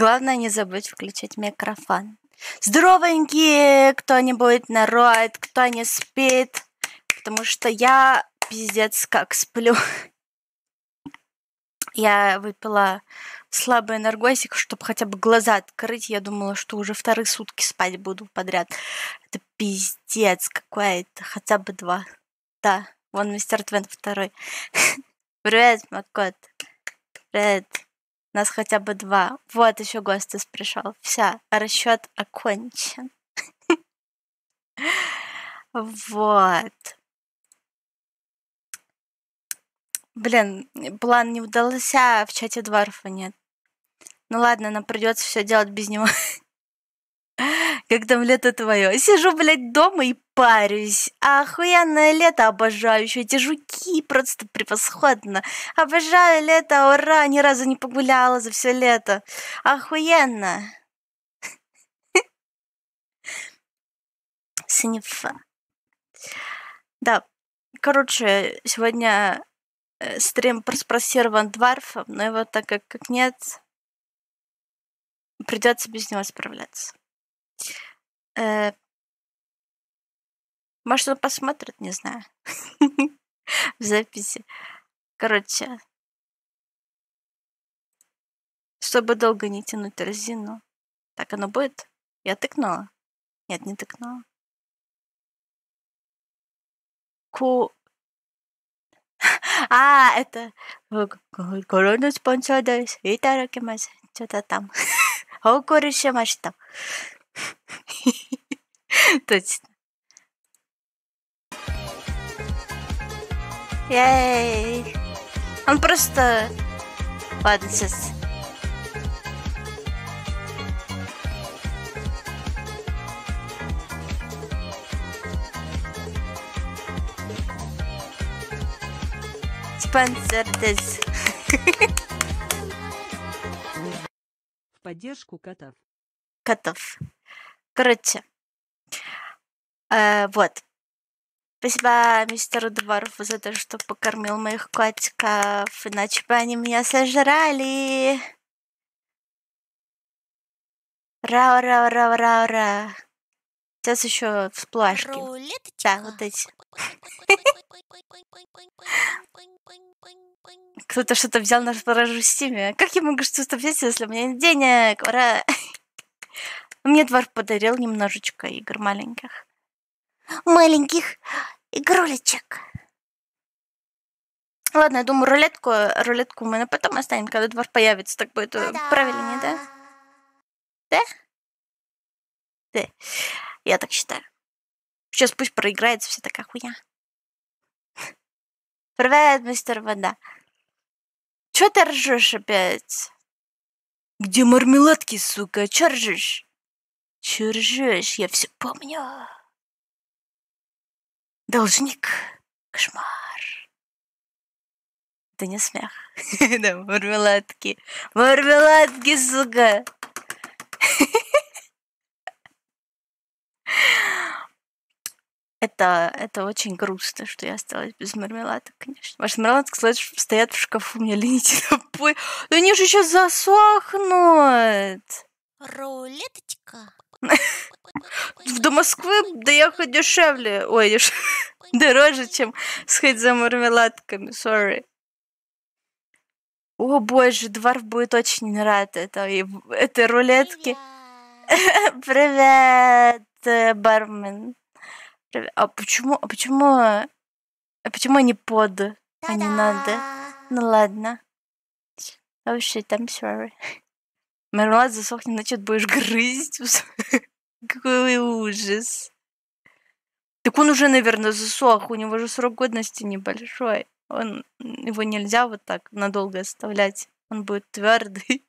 Главное не забыть включить микрофон. Здоровенькие кто-нибудь, народ, кто не спит, потому что я пиздец как сплю. Я выпила слабый энергосик, чтобы хотя бы глаза открыть. Я думала, что уже вторые сутки спать буду подряд. Это пиздец какой-то. Хотя бы два. Да, вон мистер Твен второй. Привет, Макот. Привет. Нас хотя бы два. Вот еще Гостес пришел. Вся, расчет окончен. Вот. Блин, план не удался, в чате дворфа нет. Ну ладно, нам придется все делать без него. Как там лето твое? Сижу, блядь, дома и парюсь. Охуенное лето обожаю. Еще эти жуки просто превосходно. Обожаю лето, ура! Ни разу не погуляла за все лето. Охуенно. Снифа. Да, короче, сегодня э, стрим проспрessирован Дварфом, но его так как, как нет, придется без него справляться. Э, может, он посмотрит, не знаю. В записи. Короче, чтобы долго не тянуть резину. Так оно будет? Я тыкнула? Нет, не тыкнула. Ку... А, это... Корона спонсор дайс. Итаракимас. Что-то там. Окори шимашита. Точно. Ей! Он просто... Ладно, сейчас. Спонсор this. В поддержку котов. Котов. Короче. Э, вот. Спасибо мистеру Дворфу за то, что покормил моих котиков, иначе бы они меня сожрали. Ра-ра-ра-ра-ра. Сейчас еще всплашки. Да, вот эти. Кто-то что-то взял на продажу в Стиме. Как я могу что-то взять, если у меня нет денег? Ура! Мне двор подарил немножечко игр маленьких. Маленьких игрулечек. Ладно, я думаю, рулетку, рулетку мы на потом оставим, когда двор появится. Так будет э, правильнее, да? Да? Да. Я так считаю. Сейчас пусть проиграется вся такая хуйня. Привет, мистер Вода. Чё ты ржешь опять? Где мармеладки, сука? Чё ржешь? Чё ржешь? Я все помню. Должник. Кошмар. Это не смех. Да, мармеладки. Мармеладки, сука. Это, это очень грустно, что я осталась без мармеладок, конечно. Ваши мармеладки, стоят в шкафу, мне лените напой. Да они же сейчас засохнут. Рулеточка. До Москвы доехать дешевле. Ой, деш... дороже, чем сходить за мармеладками. Sorry. О боже, Дварф будет очень рад этой, этой рулетки. Привет, э, бармен. Привет. А почему, а почему, а почему они под, а не надо? Ну ладно. Oh shit, I'm sorry. Мармелад засохнет, значит, будешь грызть. Какой ужас. Так он уже, наверное, засох. У него же срок годности небольшой. Он, его нельзя вот так надолго оставлять. Он будет твердый.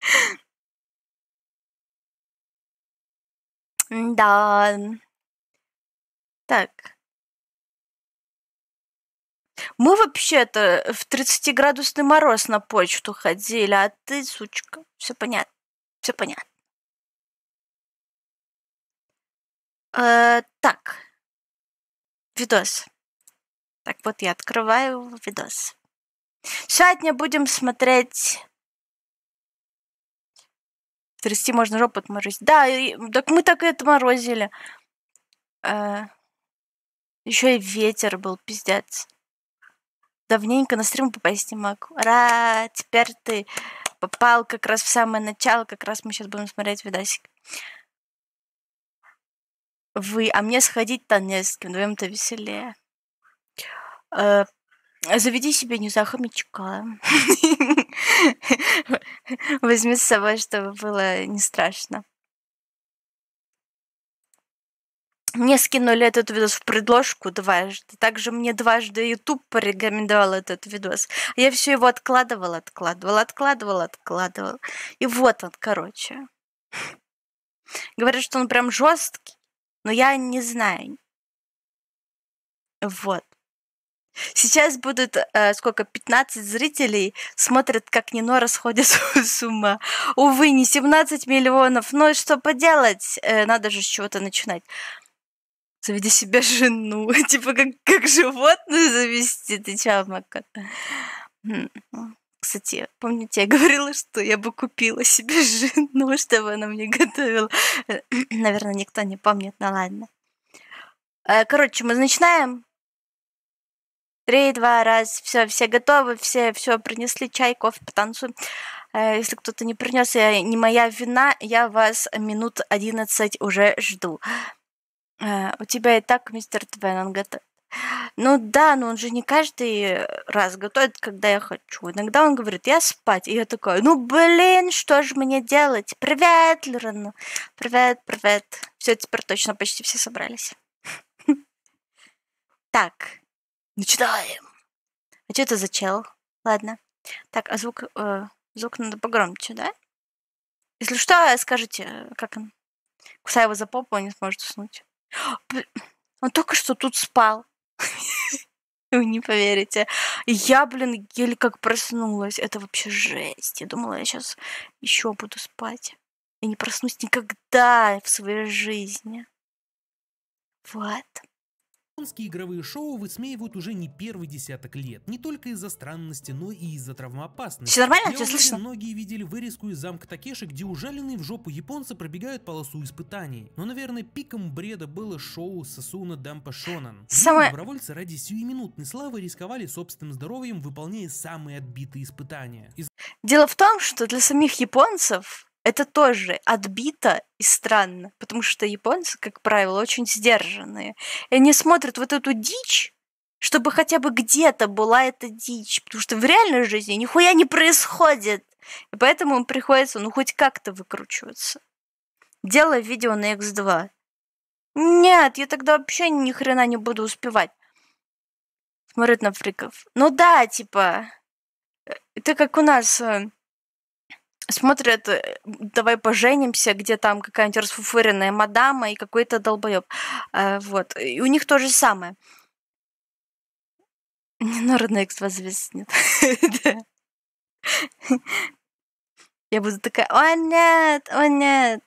Да. Так. Мы вообще-то в 30-градусный мороз на почту ходили, а ты, сучка, все понятно. Все понятно. Э, так. Видос. Так вот я открываю видос. Сегодня будем смотреть Трясти можно жопу отморозить. Да, и- так мы так и отморозили. Еще и ветер был, пиздец. Давненько на стрим попасть не могу. Ра, теперь ты попал как раз в самое начало, как раз мы сейчас будем смотреть видосик. Вы, а мне сходить-то не с кем, вдвоем-то веселее. Э, заведи себе не. Возьми с собой, чтобы было не страшно. Мне скинули этот видос в предложку дважды. Также мне дважды YouTube порекомендовал этот видос. Я все его откладывала, откладывала, откладывала, откладывала. И вот он, короче. Говорят, что он прям жесткий, но я не знаю. Вот. Сейчас будут, э, сколько, 15 зрителей смотрят, как Нино расходит с ума. Увы, не 17 миллионов, но что поделать, э, надо же с чего-то начинать. Заведи себе жену, типа как, как животное завести, ты чё, м. Кстати, помните, я говорила, что я бы купила себе жену, чтобы она мне готовила. Э, Наверное, никто не помнит, ну ладно. Э, Короче, мы начинаем. Три, два, раз, все, все готовы, все, все принесли чай, кофе, потанцуем. Э, Если кто-то не принес, я, не моя вина, я вас минут 11 уже жду. Э, У тебя и так мистер Твен, он готовит. Ну да, но он же не каждый раз готовит, когда я хочу. Иногда он говорит, я спать. И я такая, ну блин, что же мне делать? Привет, Лерон. Привет, привет. Все, теперь точно почти все собрались. Так, начинаем. А что это за чел? Ладно. Так, а звук, э, звук надо погромче, да? Если что, скажите, как он? Кусай его за попу, он не сможет уснуть. Он только что тут спал. Вы не поверите. Я, блин, еле как проснулась. Это вообще жесть. Я думала, я сейчас еще буду спать. И не проснусь никогда в своей жизни. Вот. Японские игровые шоу высмеивают уже не первый десяток лет, не только из-за странности, но и из-за травмоопасности. Всё нормально? Уверен, слышно? многие видели вырезку из замка Такеши, где ужаленные в жопу японцы пробегают полосу испытаний. Но, наверное, пиком бреда было шоу Сасуна Дампа Шонан. Самое- добровольцы ради сиюминутной славы рисковали собственным здоровьем, выполняя самые отбитые испытания. Из Дело в том, что для самих японцев это тоже отбито и странно, потому что японцы, как правило, очень сдержанные. И они смотрят вот эту дичь, чтобы хотя бы где-то была эта дичь, потому что в реальной жизни нихуя не происходит. И поэтому им приходится, ну, хоть как-то выкручиваться. Делая видео на X2. Нет, я тогда вообще ни хрена не буду успевать смотреть на фриков. Ну да, типа, э, это как у нас э, смотрят э, «Давай поженимся», где там какая-нибудь расфуфыренная мадама и какой-то долбоеб. Вот. И у них то же самое. Не народная X2 зависнет. Да. Я буду такая, о нет, о нет.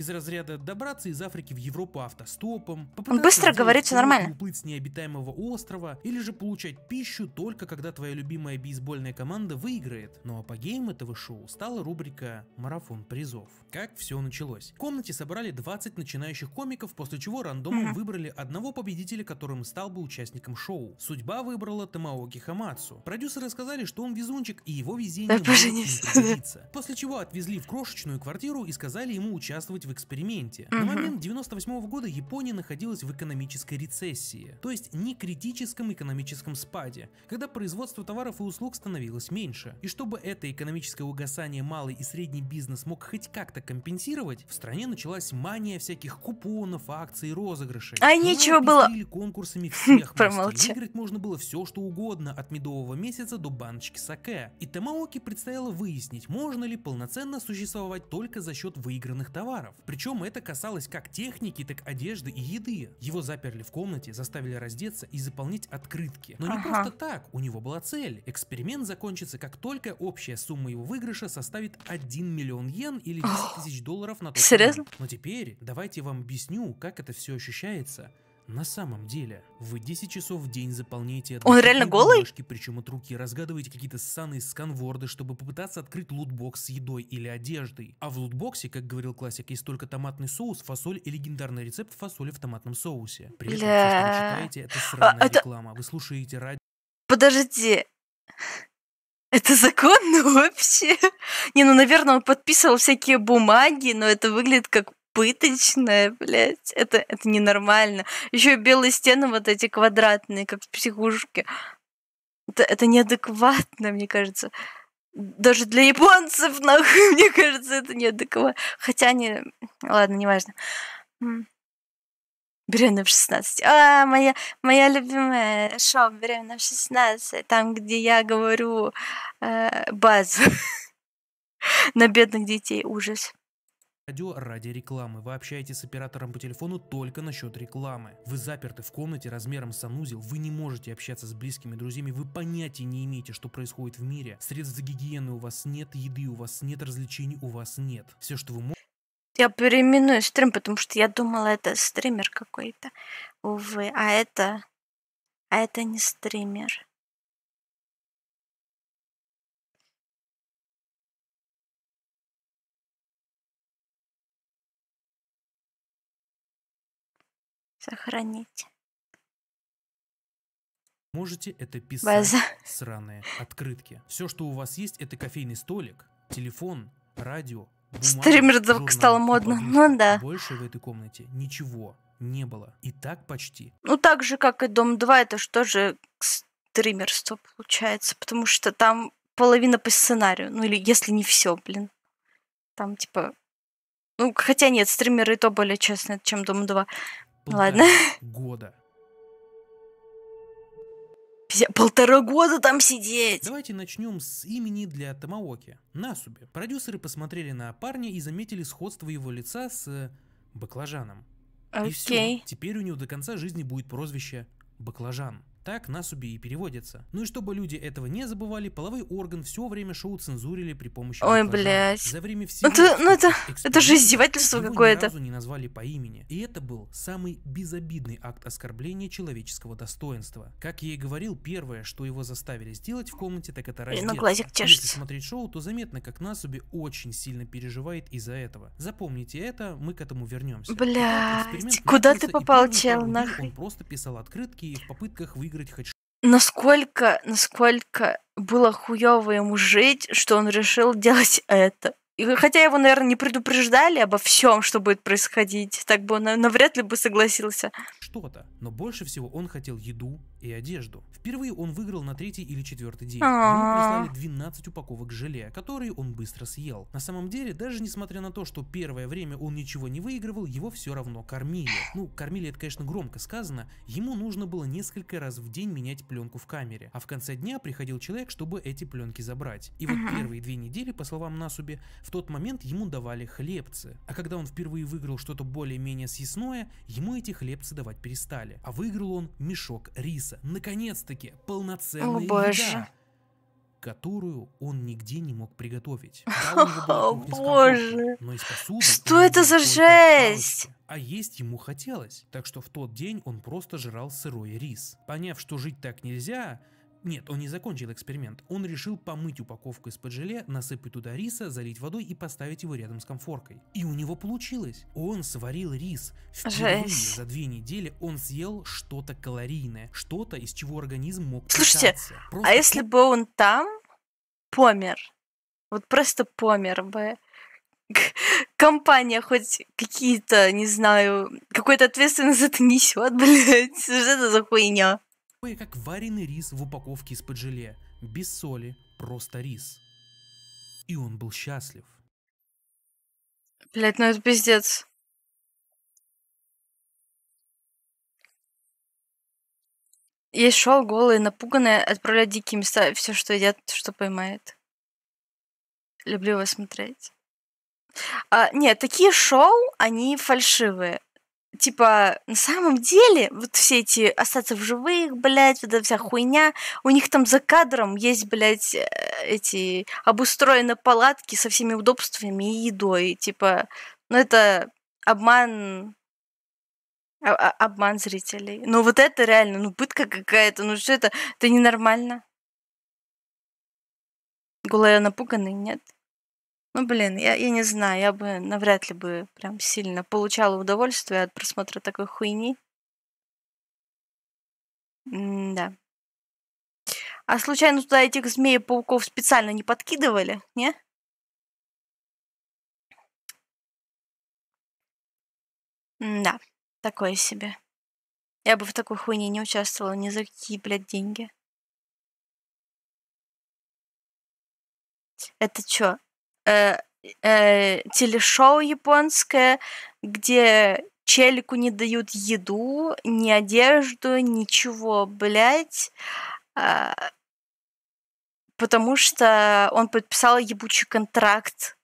Из разряда добраться из Африки в Европу автостопом, Он быстро говорит, и нормально. уплыть с необитаемого острова, или же получать пищу только когда твоя любимая бейсбольная команда выиграет. Но апогеем этого шоу стала рубрика «Марафон призов». Как все началось? В комнате собрали 20 начинающих комиков, после чего рандомом Мгм. выбрали одного победителя, которым стал бы участником шоу. Судьба выбрала Тамаоки Хамацу. Продюсеры сказали, что он везунчик, и его везение Да может пригодиться. После чего отвезли в крошечную квартиру и сказали ему участвовать в эксперименте. На момент 98 года Япония находилась в экономической рецессии, то есть не критическом экономическом спаде, когда производство товаров и услуг становилось меньше. И чтобы это экономическое угасание малый и средний бизнес мог хоть как-то компенсировать, в стране началась мания всяких купонов, акций, розыгрышей. А Журналы нечего было. конкурсами всех Промолчи. Выиграть можно было все, что угодно, от медового месяца до баночки саке. И Тамаоки предстояло выяснить, можно ли полноценно существовать только за счет выигранных товаров. Причем это касалось как техники, так одежды и еды. Его заперли в комнате, заставили раздеться и заполнять открытки. Но не Ага. просто так, у него была цель. Эксперимент закончится, как только общая сумма его выигрыша составит 1 миллион йен или 10 тысяч долларов на тот Серьезно? Но теперь давайте я вам объясню, как это все ощущается На самом деле, вы 10 часов в день заполняете Он реально голый? причем от руки, разгадываете какие-то ссаные сканворды, чтобы попытаться открыть лутбокс с едой или одеждой. А в лутбоксе, как говорил классик, есть только томатный соус, фасоль и легендарный рецепт фасоли в томатном соусе. При этом что вы Бля. читаете, это сраная это- реклама. Вы слушаете радио Подожди. Это законно вообще? Не, ну, наверное, он подписывал всякие бумаги, но это выглядит как пыточное, блядь. Это, это ненормально. Еще белые стены вот эти квадратные, как в психушке. Это, это неадекватно, мне кажется. Даже для японцев, нахуй, мне кажется, это неадекватно. Хотя они... Ладно, неважно. Беременна в 16. А, моя, моя любимая шоу «Беременна в 16», там, где я говорю э, базу на бедных детей. Ужас. Радио ради рекламы. Вы общаетесь с оператором по телефону только насчет рекламы. Вы заперты в комнате размером с санузел, вы не можете общаться с близкими друзьями, вы понятия не имеете, что происходит в мире. Средств гигиены у вас нет, еды у вас нет, развлечений у вас нет. Все, что вы Я переименую стрим, потому что я думала, это стример какой-то. Увы, а это... А это не стример. Сохранить. можете, это писать База. сраные открытки. Все, что у вас есть, это кофейный столик, телефон, радио, бумага, Стример вдруг и модно. Ну да. Больше в этой комнате ничего не было. И так почти. Ну, так же, как и Дом 2, это же тоже стримерство получается, потому что там половина по сценарию, ну или если не все, блин. Там типа... Ну, хотя нет, стримеры и то более честные, чем Дом 2. Ладно. Года. Полтора года там сидеть! Давайте начнем с имени для Тамаоки. Насуби. Продюсеры посмотрели на парня и заметили сходство его лица с э, баклажаном. И все. Окей. Теперь у него до конца жизни будет прозвище Баклажан. Так Насуби и переводится. Ну и чтобы люди этого не забывали, половой орган все время шоу цензурили при помощи Ой, баклажана. блядь. За время всего Это- ну это- это же издевательство какое-то. ни разу не назвали по имени. И это был самый безобидный акт оскорбления человеческого достоинства. Как я и говорил, первое, что его заставили сделать в комнате, так это Блин, раздеться. ну глазик Если чешется. смотреть шоу, то заметно, как Насуби очень сильно переживает из-за этого. Запомните это, мы к этому вернемся. Блядь, куда ты и попал, чел, нахуй? Он просто писал открытки в попытках выиграть хоть Насколько, насколько было хуёво ему жить, что он решил делать это. И хотя его, наверное, не предупреждали обо всем, что будет происходить, так бы он на- навряд ли бы согласился. что-то. Но больше всего он хотел еду и одежду. Впервые он выиграл на третий или четвертый день. Ему А. прислали 12 упаковок желе, которые он быстро съел. На самом деле, даже несмотря на то, что первое время он ничего не выигрывал, его все равно кормили. Ну, кормили это, конечно, громко сказано. Ему нужно было несколько раз в день менять пленку в камере. А в конце дня приходил человек, чтобы эти пленки забрать. И вот первые две недели, по словам Насуби, в тот момент ему давали хлебцы. А когда он впервые выиграл что-то более-менее съестное, ему эти хлебцы давать перестали. А выиграл он мешок риса. Наконец-таки, полноценная О, боже. еда, которую он нигде не мог приготовить. О, боже. но из посуды Что это за жесть? А есть ему хотелось. Так что в тот день он просто жрал сырой рис. Поняв, что жить так нельзя, нет, он не закончил эксперимент. Он решил помыть упаковку из-под желе, насыпать туда риса, залить водой и поставить его рядом с конфоркой. И у него получилось. Он сварил рис. Впервые Жесть. за две недели он съел что-то калорийное, что-то, из чего организм мог Слушайте, питаться. Просто А если бы он там помер, вот просто помер бы, компания хоть какие-то, не знаю, какой-то ответственность за это несет, блядь, что это за хуйня? Такое, как вареный рис в упаковке из-под желе. Без соли, просто рис. И он был счастлив. Блядь, ну это пиздец. Есть шоу голые, напуганные, отправлять дикие места, все, что едят, что поймает. Люблю его смотреть. А, нет, такие шоу, они фальшивые. Типа, на самом деле, вот все эти остаться в живых, блядь, вот эта вся хуйня, у них там за кадром есть, блядь, э, эти обустроены палатки со всеми удобствами и едой. Типа, ну это обман А- а- обман зрителей. Ну вот это реально, ну пытка какая-то, ну что это? Это ненормально. Голая напуганный, нет? Ну блин, я, я не знаю, я бы навряд ли бы прям сильно получала удовольствие от просмотра такой хуйни. да. А случайно туда этих змеи-пауков специально не подкидывали, не? да такое себе. Я бы в такой хуйне не участвовала ни за какие, блядь, деньги. Это чё? Э, э, телешоу японское, где челику не дают еду, ни одежду, ничего, блядь. А, потому что он подписал ебучий контракт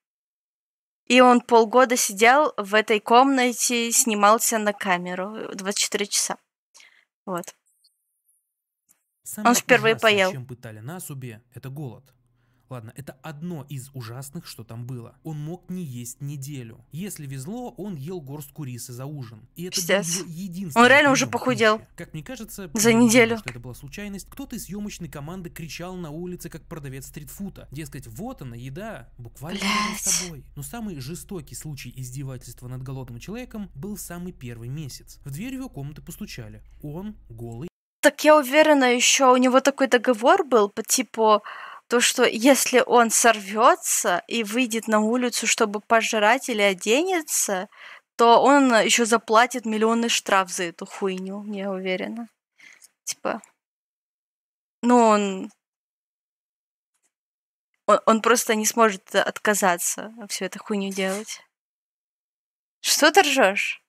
и он полгода сидел в этой комнате, снимался на камеру 24 часа. Вот. Самое Он впервые поел. чем пытали на Асубе, это голод. Ладно, это одно из ужасных, что там было. Он мог не есть неделю. Если везло, он ел горстку риса за ужин. И это Пиздец. единственный Он реально уже похудел. пищи. Как мне кажется, За неделю. что это была случайность. Кто-то из съемочной команды кричал на улице, как продавец стритфута. Дескать, вот она, еда, буквально с тобой. Но самый жестокий случай издевательства над голодным человеком был в самый первый месяц. В дверь его комнаты постучали. Он, голый, Так я уверена, еще у него такой договор был по типу то, что если он сорвется и выйдет на улицу, чтобы пожрать или оденется, то он еще заплатит миллионный штраф за эту хуйню, я уверена. Типа, ну он, он, он просто не сможет отказаться всю эту хуйню делать. Что ты ржешь?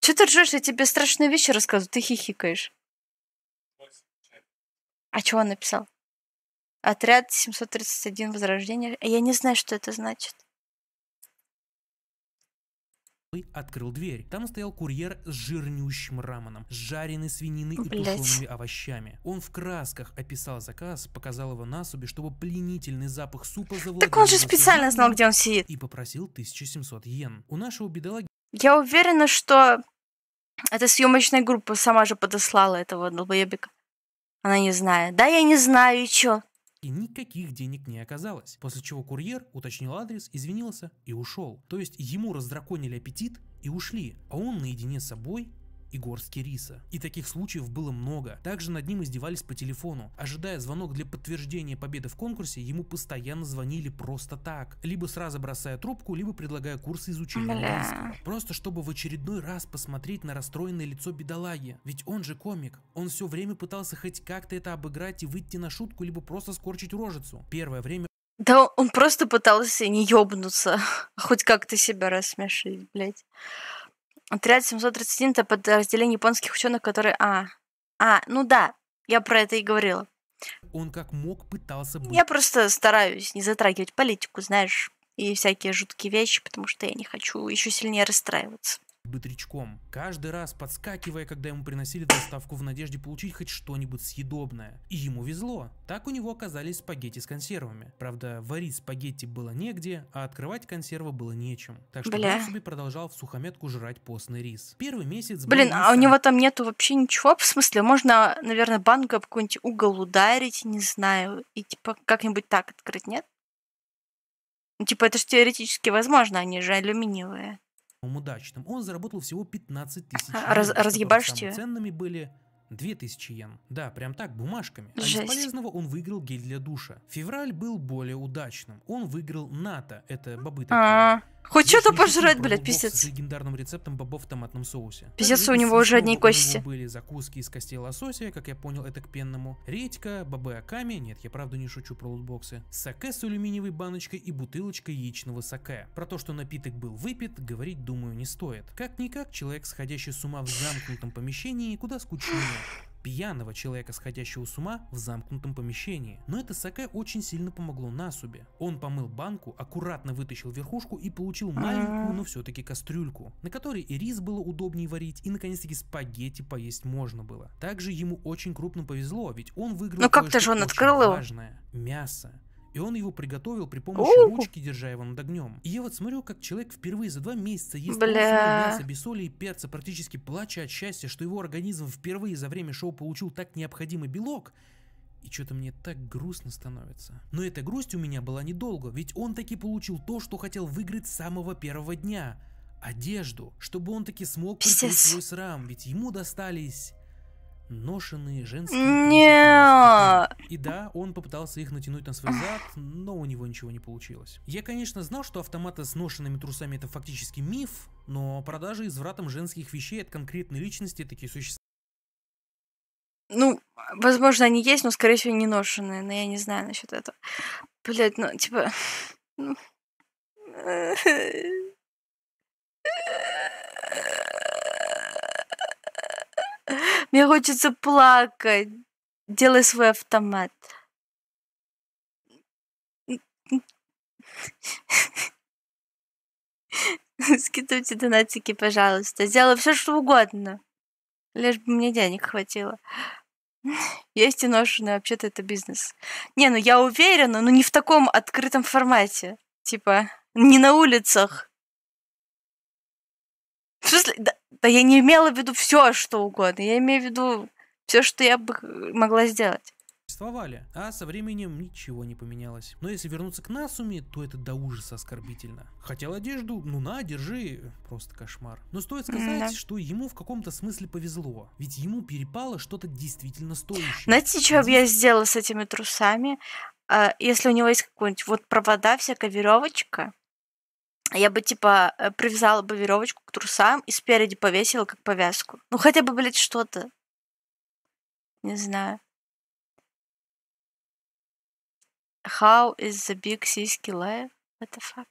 Что ты ржешь? Я тебе страшные вещи рассказываю, ты хихикаешь. А что он написал? Отряд 731 Возрождение. Я не знаю, что это значит. открыл дверь. Там стоял курьер с жирнющим раменом, с жареной свининой и Блядь. тушеными овощами. Он в красках описал заказ, показал его Насубе, чтобы пленительный запах супа завладел Так он же специально знал, где он сидит. и попросил 1700 йен. У нашего бедолаги Я уверена, что эта съемочная группа сама же подослала этого долбоебика. Она не знает. Да, я не знаю, и чё? И никаких денег не оказалось. После чего курьер уточнил адрес, извинился и ушел. То есть ему раздраконили аппетит и ушли, а он наедине с собой и горстки риса. И таких случаев было много. Также над ним издевались по телефону. Ожидая звонок для подтверждения победы в конкурсе, ему постоянно звонили просто так. Либо сразу бросая трубку, либо предлагая курсы изучения английского. Просто чтобы в очередной раз посмотреть на расстроенное лицо бедолаги. Ведь он же комик. Он все время пытался хоть как-то это обыграть и выйти на шутку, либо просто скорчить рожицу. Первое время Да он просто пытался не ёбнуться. Хоть как-то себя рассмешить, блядь. Отряд 731 это подразделение японских ученых, которые... А, а, ну да, я про это и говорила. он как мог пытался быть Я просто стараюсь не затрагивать политику, знаешь, и всякие жуткие вещи, потому что я не хочу еще сильнее расстраиваться. Бытрячком, каждый раз подскакивая, когда ему приносили доставку в надежде получить хоть что-нибудь съедобное. И ему везло. Так у него оказались спагетти с консервами. Правда, варить спагетти было негде, а открывать консервы было нечем. Так что Бля. Насуби продолжал в сухометку жрать постный рис. Первый месяц Блин, а у него там нету вообще ничего? В смысле, можно, наверное, банку об какой-нибудь угол ударить, не знаю, и типа как-нибудь так открыть, нет? Ну, типа, это же теоретически возможно, они же алюминиевые. Самым удачным. Он заработал всего 15 тысяч А, раз- её? ценными были 2000 йен. Да, прям так, бумажками. А из Жесть. полезного он выиграл гель для душа. Февраль был более удачным. Он выиграл НАТО. Это бобы такие. А, хоть что-то пожрать, блядь, пиздец. С легендарным рецептом бобов в томатном соусе. Пиздец, у него уже одни кости. были закуски из костей лосося, как я понял, это к пенному. Редька, бобы аками, нет, я правда не шучу про лутбоксы. Саке с алюминиевой баночкой и бутылочка яичного саке. Про то, что напиток был выпит, говорить, думаю, не стоит. Как-никак, человек, сходящий с ума в замкнутом помещении, куда скучнее пьяного человека, сходящего с ума в замкнутом помещении. Но это саке очень сильно помогло Насубе. Он помыл банку, аккуратно вытащил верхушку и получил маленькую, но все-таки кастрюльку, на которой и рис было удобнее варить, и наконец-таки спагетти поесть можно было. Также ему очень крупно повезло, ведь он выиграл Ну как-то же он открыл его. мясо. И он его приготовил при помощи Уху. ручки, держа его над огнем. И я вот смотрю, как человек впервые за два месяца ест Бля. мясо без соли и перца, практически плача от счастья, что его организм впервые за время шоу получил так необходимый белок, и что-то мне так грустно становится. Но эта грусть у меня была недолго, ведь он таки получил то, что хотел выиграть с самого первого дня. Одежду, чтобы он таки смог прикрыть свой срам, ведь ему достались ношенные женские Не. трусики. И да, он попытался их натянуть на свой зад, но у него ничего не получилось. Я, конечно, знал, что автоматы с ношенными трусами это фактически миф, но продажи извратом женских вещей от конкретной личности такие существуют. Ну, возможно, они есть, но, скорее всего, не ношеные, но я не знаю насчет этого. Блять, ну, типа... Мне хочется плакать. Делай свой автомат. Скидывайте донатики, пожалуйста. Сделаю все, что угодно. Лишь бы мне денег хватило. Есть и ношеные, вообще-то это бизнес. Не, ну я уверена, но не в таком открытом формате. Типа, не на улицах. В смысле? Да, да я не имела в виду все, что угодно. Я имею в виду все, что я бы э, могла сделать. существовали, а со временем ничего не поменялось. Но если вернуться к Насуме, то это до ужаса оскорбительно. Хотел одежду, ну на, держи, просто кошмар. Но стоит сказать, М-да. что ему в каком-то смысле повезло, ведь ему перепало что-то действительно стоящее. Знаете, что бы я сделала с этими трусами? А, Если у него есть какой-нибудь вот провода, всякая веревочка, я бы типа э, привязала бы веревочку к трусам и спереди повесила как повязку. Ну хотя бы, блядь, что-то. Не знаю. How is the big сиськи live? What the fuck?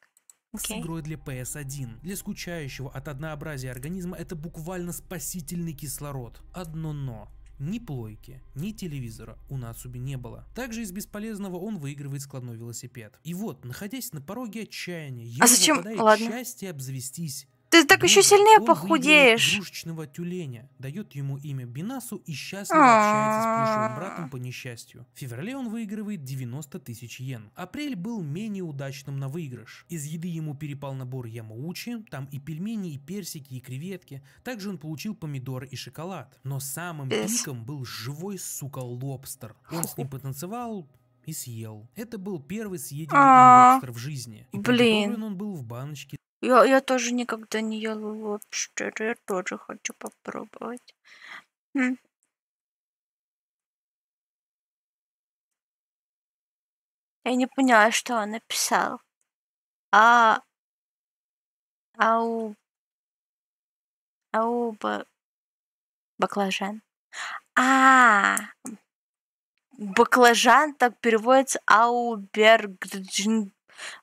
С Окей. игрой для PS1. Для скучающего от однообразия организма это буквально спасительный кислород. Одно но. Ни плойки, ни телевизора у Нацуби не было. Также из бесполезного он выигрывает складной велосипед. И вот, находясь на пороге отчаяния, ему А зачем- ладно. счастье обзавестись Ты так еще сильнее похудеешь. игрушечного тюленя, дает ему имя Бинасу и счастливо общается с плюшевым А. братом по несчастью. В феврале он выигрывает 90 тысяч йен. Апрель был менее удачным на выигрыш. Из еды ему перепал набор ямаучи, там и пельмени, и персики, и креветки. Также он получил помидоры и шоколад. Но самым пиком был живой, сука, лобстер. Он с ним потанцевал, и съел. Это был первый съеденный А. лобстер в жизни. И Блин. он был в баночке Я, я тоже никогда не ела лобстер. Я тоже хочу попробовать. М. Я не поняла, что он написал. А... Ау... Ау... Ба... Баклажан. А, баклажан так переводится ауберджин.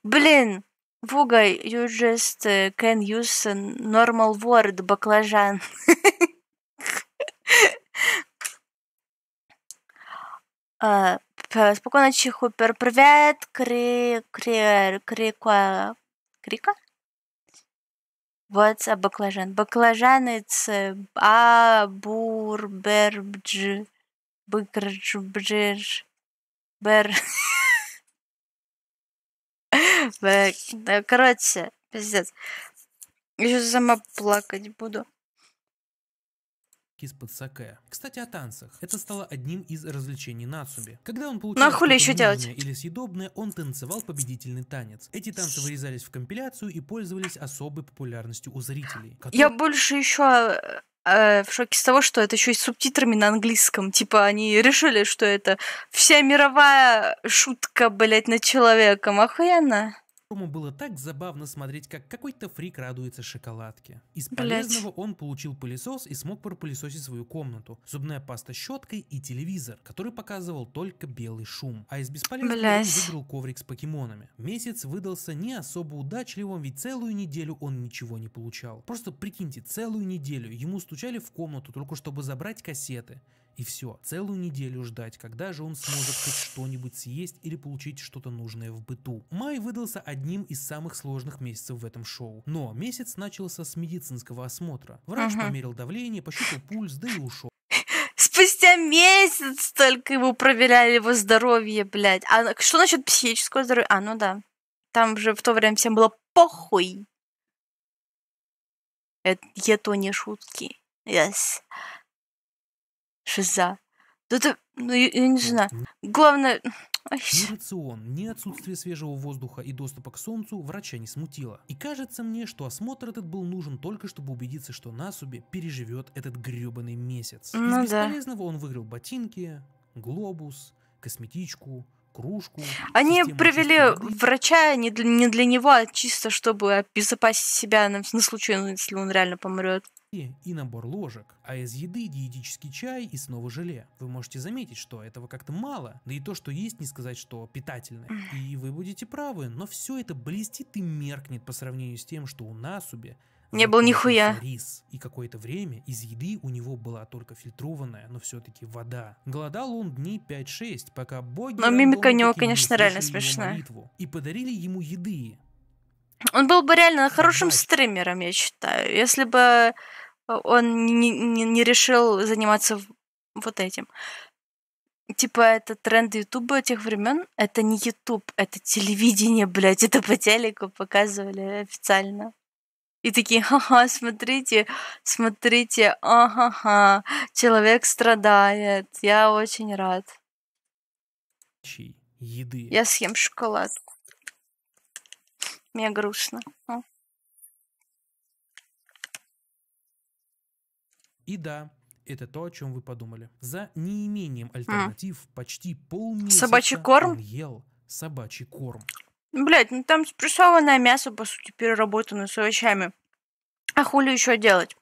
Блин, Вуга, you just uh, can use a normal word баклажан. А, п- Спокойной ночи, Хупер. Привет, Кри... Кри... Крика... Крика? What's a баклажан? Баклажан it's uh, а бур бер бдж быкрдж бджж бер Да, Короче, пиздец. Еще сама плакать буду. из-под саке. Кстати, о танцах. Это стало одним из развлечений Нацуби. Когда он получил Ну, хули ещё делать? или съедобное, он танцевал победительный танец. Эти танцы вырезались в компиляцию и пользовались особой популярностью у зрителей. Я которые- больше еще в шоке с того, что это еще и с субтитрами на английском. Типа они решили, что это вся мировая шутка, блять, над человеком. Охуенно. Ему было так забавно смотреть, как какой-то фрик радуется шоколадке. Из полезного он получил пылесос и смог пропылесосить свою комнату. Зубная паста щеткой и телевизор, который показывал только белый шум. А из бесполезного он выиграл коврик с покемонами. Месяц выдался не особо удачливым, ведь целую неделю он ничего не получал. Просто прикиньте, целую неделю ему стучали в комнату только чтобы забрать кассеты. И все, целую неделю ждать, когда же он сможет хоть что-нибудь съесть или получить что-то нужное в быту. Май выдался одним из самых сложных месяцев в этом шоу. Но месяц начался с медицинского осмотра. Врач Ага. померил давление, посчитал пульс, да и ушел. спустя месяц только ему проверяли его здоровье, блядь. А что насчет психического здоровья? А, ну да. Там же в то время всем было похуй. Это, это не шутки. Yes. Шиза. Да ты, ну, я, я не знаю. Главное... Ни рацион, ни отсутствие свежего воздуха и доступа к солнцу врача не смутило. И кажется мне, что осмотр этот был нужен только, чтобы убедиться, что Насуби переживет этот гребаный месяц. Ну Из да. бесполезного он выиграл ботинки, глобус, косметичку, кружку. Они воды. врача не для, не для него, а чисто чтобы обезопасить себя на, на случай, ну, если он реально помрет. И набор ложек, а из еды диетический чай и снова желе. Вы можете заметить, что этого как-то мало, да и то, что есть, не сказать, что питательное. И вы будете правы, но все это блестит и меркнет по сравнению с тем, что у Насуби Не было нихуя. рис. И какое-то время из еды у него была только фильтрованная, но все-таки вода. Голодал он дней 5-6, пока боги Но мимика у него, конечно, реально смешная. И подарили ему еды, Он был бы реально хорошим стримером, я считаю, если бы он не, не- не решил заниматься вот этим. Типа, это тренд Ютуба тех времен. Это не Ютуб, это телевидение, блядь. Это по телеку показывали официально. И такие, ха-ха, смотрите, смотрите, ага-ха, человек страдает. Я очень рад. еды. Я съем шоколадку. Мне грустно. И да, это то, о чем вы подумали. За неимением альтернатив почти полмесяца Собачий корм? он ел собачий корм. Блять, ну там спрессованное мясо, по сути, переработанное с овощами. А хули еще делать?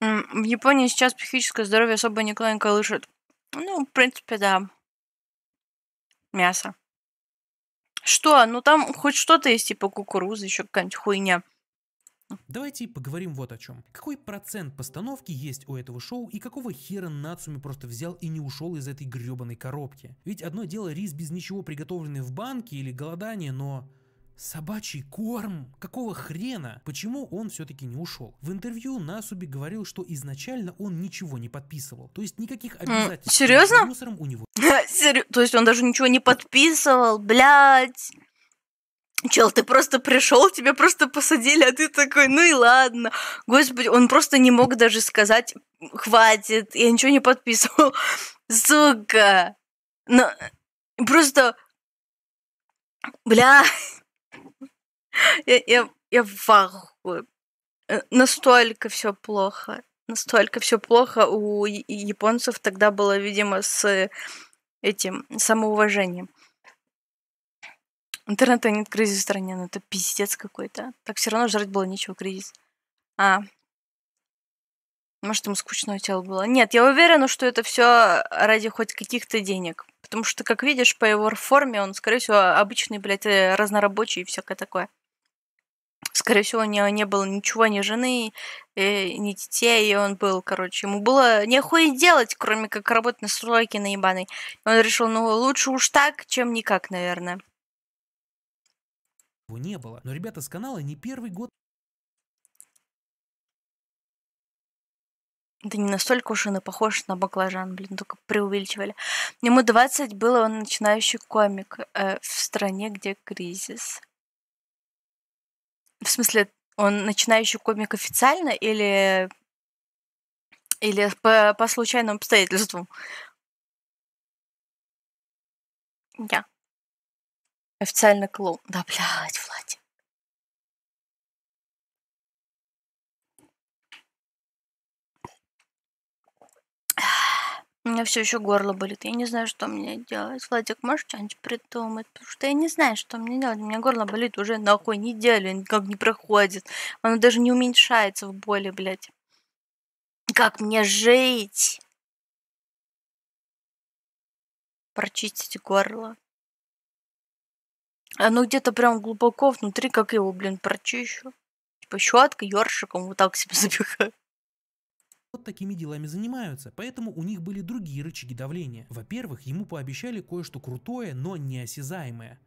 В Японии сейчас психическое здоровье особо никто не колышет. Ну, в принципе, да. Мясо. Что? Ну там хоть что-то есть, типа кукурузы, еще какая-нибудь хуйня. Давайте поговорим вот о чем. Какой процент постановки есть у этого шоу и какого хера Нацуми просто взял и не ушел из этой гребаной коробки? Ведь одно дело рис без ничего приготовленный в банке или голодание, но... Собачий корм? Какого хрена? Почему он все-таки не ушел? В интервью Насуби говорил, что изначально он ничего не подписывал. То есть никаких обязательств серьезно? продюсером у него То есть он даже ничего не подписывал, блядь. Чел, ты просто пришел, тебя просто посадили, а ты такой, ну и ладно. Господи, он просто не мог даже сказать, хватит, я ничего не подписывал. Сука. Ну, просто, бля, я, я, я в ахуе. Э, Настолько все плохо. Настолько все плохо у японцев тогда было, видимо, с этим самоуважением. Интернета нет кризис в стране, ну это пиздец какой-то. Так все равно жрать было нечего, кризис. А. Может, ему скучное тело было. Нет, я уверена, что это все ради хоть каких-то денег. Потому что, как видишь, по его форме он, скорее всего, обычный, блядь, э, разнорабочий и всякое такое. Скорее всего, у него не было ничего, ни жены, э, ни детей, и он был, короче, ему было нехуй делать, кроме как работать на стройке на ебаной. Он решил, ну, лучше уж так, чем никак, наверное. его не было. Но ребята с канала не первый год Да не настолько уж он и похож на баклажан, блин, только преувеличивали. Ему 20 было, он начинающий комик э, в стране, где кризис. В смысле, он начинающий комик официально или, или по, по случайным обстоятельствам? Я. Официально клоун. Да, блядь, Владик. У меня все еще горло болит. Я не знаю, что мне делать. Владик, можешь что-нибудь придумать? Потому что я не знаю, что мне делать. У меня горло болит уже нахуй неделю, никак не проходит. Оно даже не уменьшается в боли, блядь. Как мне жить? Прочистить горло. Оно где-то прям глубоко внутри, как его, блин, прочищу. Типа щеткой, ёршиком вот так себе запихаю. Вот такими делами занимаются, поэтому у них были другие рычаги давления. Во-первых, ему пообещали кое-что крутое, но неосязаемое.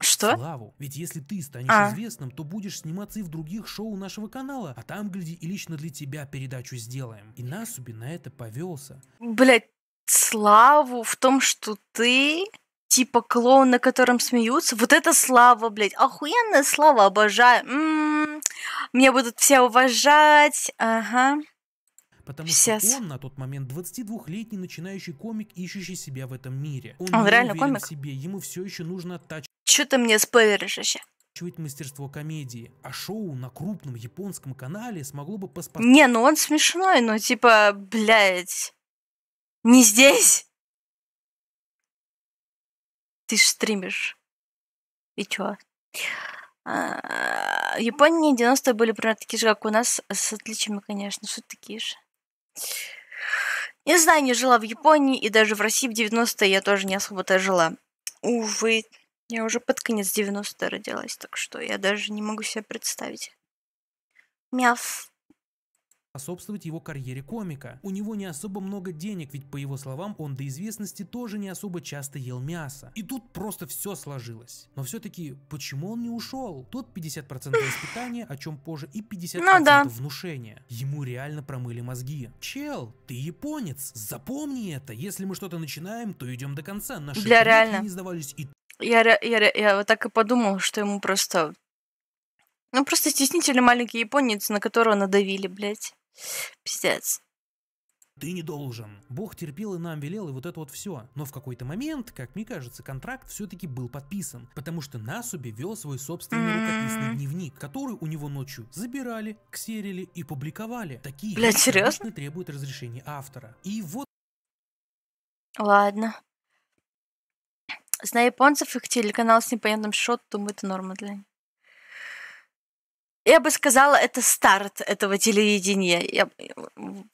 Что? Славу. Ведь если ты станешь А. известным, то будешь сниматься и в других шоу нашего канала, а там, гляди, и лично для тебя передачу сделаем. И Насуби на это повелся. Блять, славу в том, что ты типа клоун, на котором смеются. Вот это слава, блядь. Охуенная слава, обожаю. М, Меня будут все уважать. Ага. Потому Сейчас. что он на тот момент 22-летний начинающий комик, ищущий себя в этом мире. Он, Он не реально комик? в себе, ему все еще нужно оттачивать Че ты мне спойлеришь вообще? мастерство комедии. А шоу на крупном японском канале смогло бы поспособствовать Не, ну он смешной, но типа, блядь. Не здесь. Ты ж стримишь. И чё? А, В Японии 90-е были примерно такие же, как у нас, с отличиями, конечно, что такие же. Не знаю, не жила в Японии, и даже в России в 90-е я тоже не особо-то жила. Увы, я уже под конец 90 родилась, так что я даже не могу себе представить. Мяв. Способствовать его карьере комика. У него не особо много денег, ведь по его словам, он до известности тоже не особо часто ел мясо. И тут просто все сложилось. Но все-таки, почему он не ушел? Тут 50% воспитания, о чем позже, и 50% Ну да. внушения. Ему реально промыли мозги. Чел, ты японец, запомни это. Если мы что-то начинаем, то идем до конца. Наши Бля, реально. не сдавались и Я, я, ре- я вот так и подумал, что ему просто... Ну, просто стеснительный маленький японец, на которого надавили, блядь. Пиздец. Ты не должен. Бог терпел и нам велел, и вот это вот все. Но в какой-то момент, как мне кажется, контракт все-таки был подписан, потому что Насуби вел свой собственный рукописный дневник, который у него ночью забирали, ксерили и публиковали. Такие вещи серьезно? требуют разрешения автора. И вот Ладно. Зная японцев, их телеканал с непонятным шот, думаю, это норма для них. Я бы сказала, это старт этого телевидения. Я...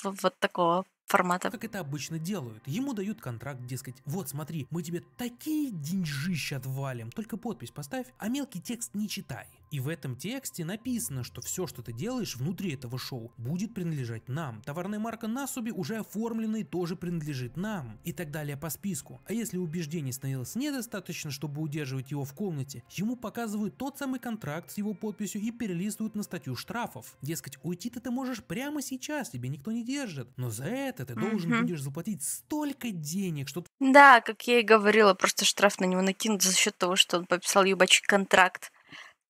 Вот такого формата. как это обычно делают. Ему дают контракт, дескать, вот смотри, мы тебе такие деньжища отвалим, только подпись поставь, а мелкий текст не читай. И в этом тексте написано, что все, что ты делаешь внутри этого шоу, будет принадлежать нам. Товарная марка Насуби уже оформлена и тоже принадлежит нам. И так далее по списку. А если убеждений становилось недостаточно, чтобы удерживать его в комнате, ему показывают тот самый контракт с его подписью и перелистывают на статью штрафов. Дескать, уйти-то ты можешь прямо сейчас, тебя никто не держит. Но за это ты должен Мгм. будешь заплатить столько денег, что Да, как я и говорила, просто штраф на него накинут за счет того, что он подписал ебачий контракт.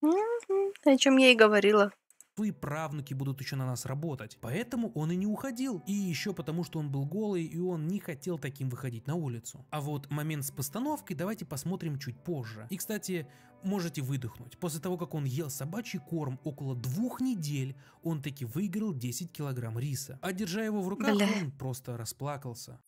Мгм, О чем я и говорила. твои правнуки будут еще на нас работать. Поэтому он и не уходил. И еще потому, что он был голый, и он не хотел таким выходить на улицу. А вот момент с постановкой давайте посмотрим чуть позже. И, кстати, можете выдохнуть. После того, как он ел собачий корм около двух недель, он таки выиграл 10 килограмм риса. А держа его в руках, Бля. он просто расплакался.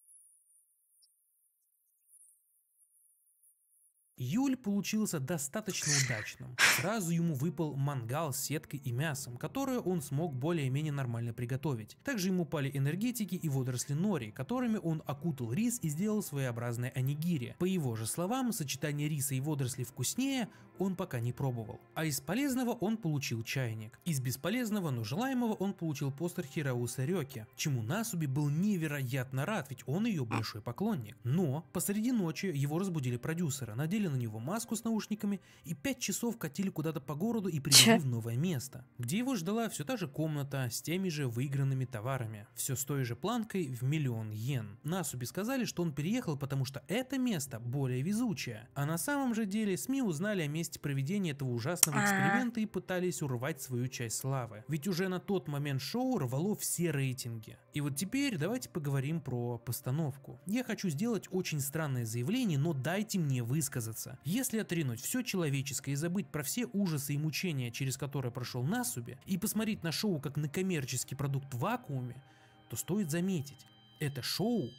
Июль получился достаточно удачным. Сразу ему выпал мангал с сеткой и мясом, которое он смог более-менее нормально приготовить. Также ему пали энергетики и водоросли нори, которыми он окутал рис и сделал своеобразное анигири. По его же словам, сочетание риса и водорослей вкуснее он пока не пробовал. А из полезного он получил чайник. Из бесполезного, но желаемого он получил постер Хирауса Рёки, чему Насуби был невероятно рад, ведь он ее большой поклонник. Но посреди ночи его разбудили продюсеры, надели на него маску с наушниками и пять часов катили куда-то по городу и привели в новое место, где его ждала все та же комната с теми же выигранными товарами, все с той же планкой в миллион йен. Насуби сказали, что он переехал, потому что это место более везучее. А на самом же деле СМИ узнали о месте проведения этого ужасного А. эксперимента и пытались урвать свою часть славы. Ведь уже на тот момент шоу рвало все рейтинги. И вот теперь давайте поговорим про постановку. Я хочу сделать очень странное заявление, но дайте мне высказаться. Если отринуть все человеческое и забыть про все ужасы и мучения, через которые прошел Насуби, и посмотреть на шоу как на коммерческий продукт в вакууме, то стоит заметить, это шоу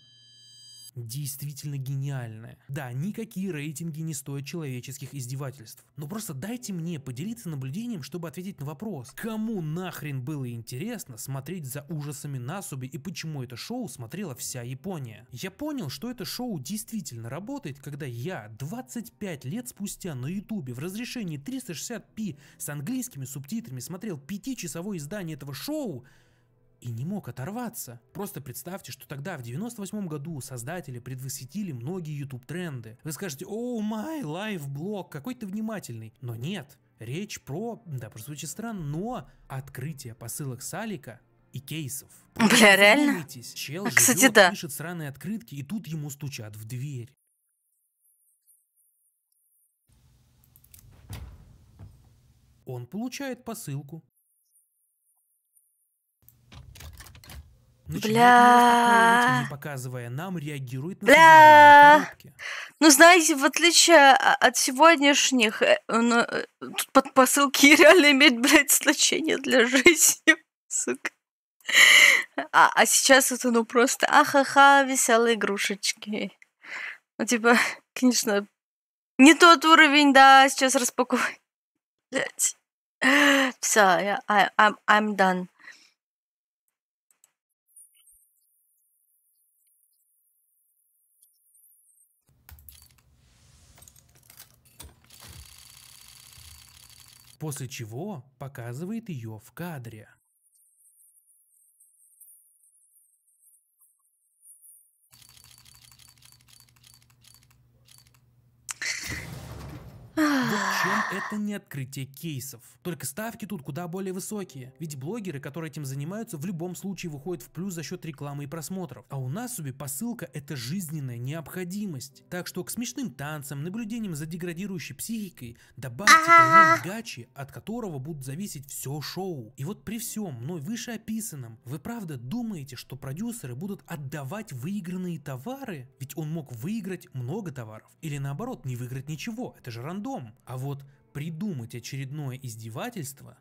действительно гениальное. Да, никакие рейтинги не стоят человеческих издевательств. Но просто дайте мне поделиться наблюдением, чтобы ответить на вопрос. Кому нахрен было интересно смотреть за ужасами Насуби и почему это шоу смотрела вся Япония? Я понял, что это шоу действительно работает, когда я 25 лет спустя на ютубе в разрешении 360p с английскими субтитрами смотрел 5-часовое издание этого шоу, и не мог оторваться. Просто представьте, что тогда в 98 году создатели предвосхитили многие YouTube тренды. Вы скажете, о май, лайв-блог, какой ты внимательный. Но нет, речь про, да, прозвучит странно, но открытие посылок Салика и кейсов. Бля, реально? Чел А, живет, кстати, да. пишет сраные открытки, и тут ему стучат в дверь. Он получает посылку. Бля. не показывая нам, реагирует на Бля. Ну, знаете, в отличие а- от сегодняшних, э, ну, э, тут под посылки реально имеют, блядь, значение для жизни, сука. А, а сейчас это, ну, просто ахаха, веселые игрушечки. Ну, типа, конечно, не тот уровень, да, сейчас распакую. Блядь. Все, я, I, I'm, I'm done. После чего показывает ее в кадре. Чем это не открытие кейсов. Только ставки тут куда более высокие. Ведь блогеры, которые этим занимаются, в любом случае выходят в плюс за счет рекламы и просмотров. А у нас себе посылка это жизненная необходимость. Так что к смешным танцам, наблюдениям за деградирующей психикой добавьте элемент гачи, от которого будут зависеть все шоу. И вот при всем мной вышеописанном, вы правда думаете, что продюсеры будут отдавать выигранные товары? Ведь он мог выиграть много товаров. Или наоборот, не выиграть ничего. Это же рандом. А вот придумать очередное издевательство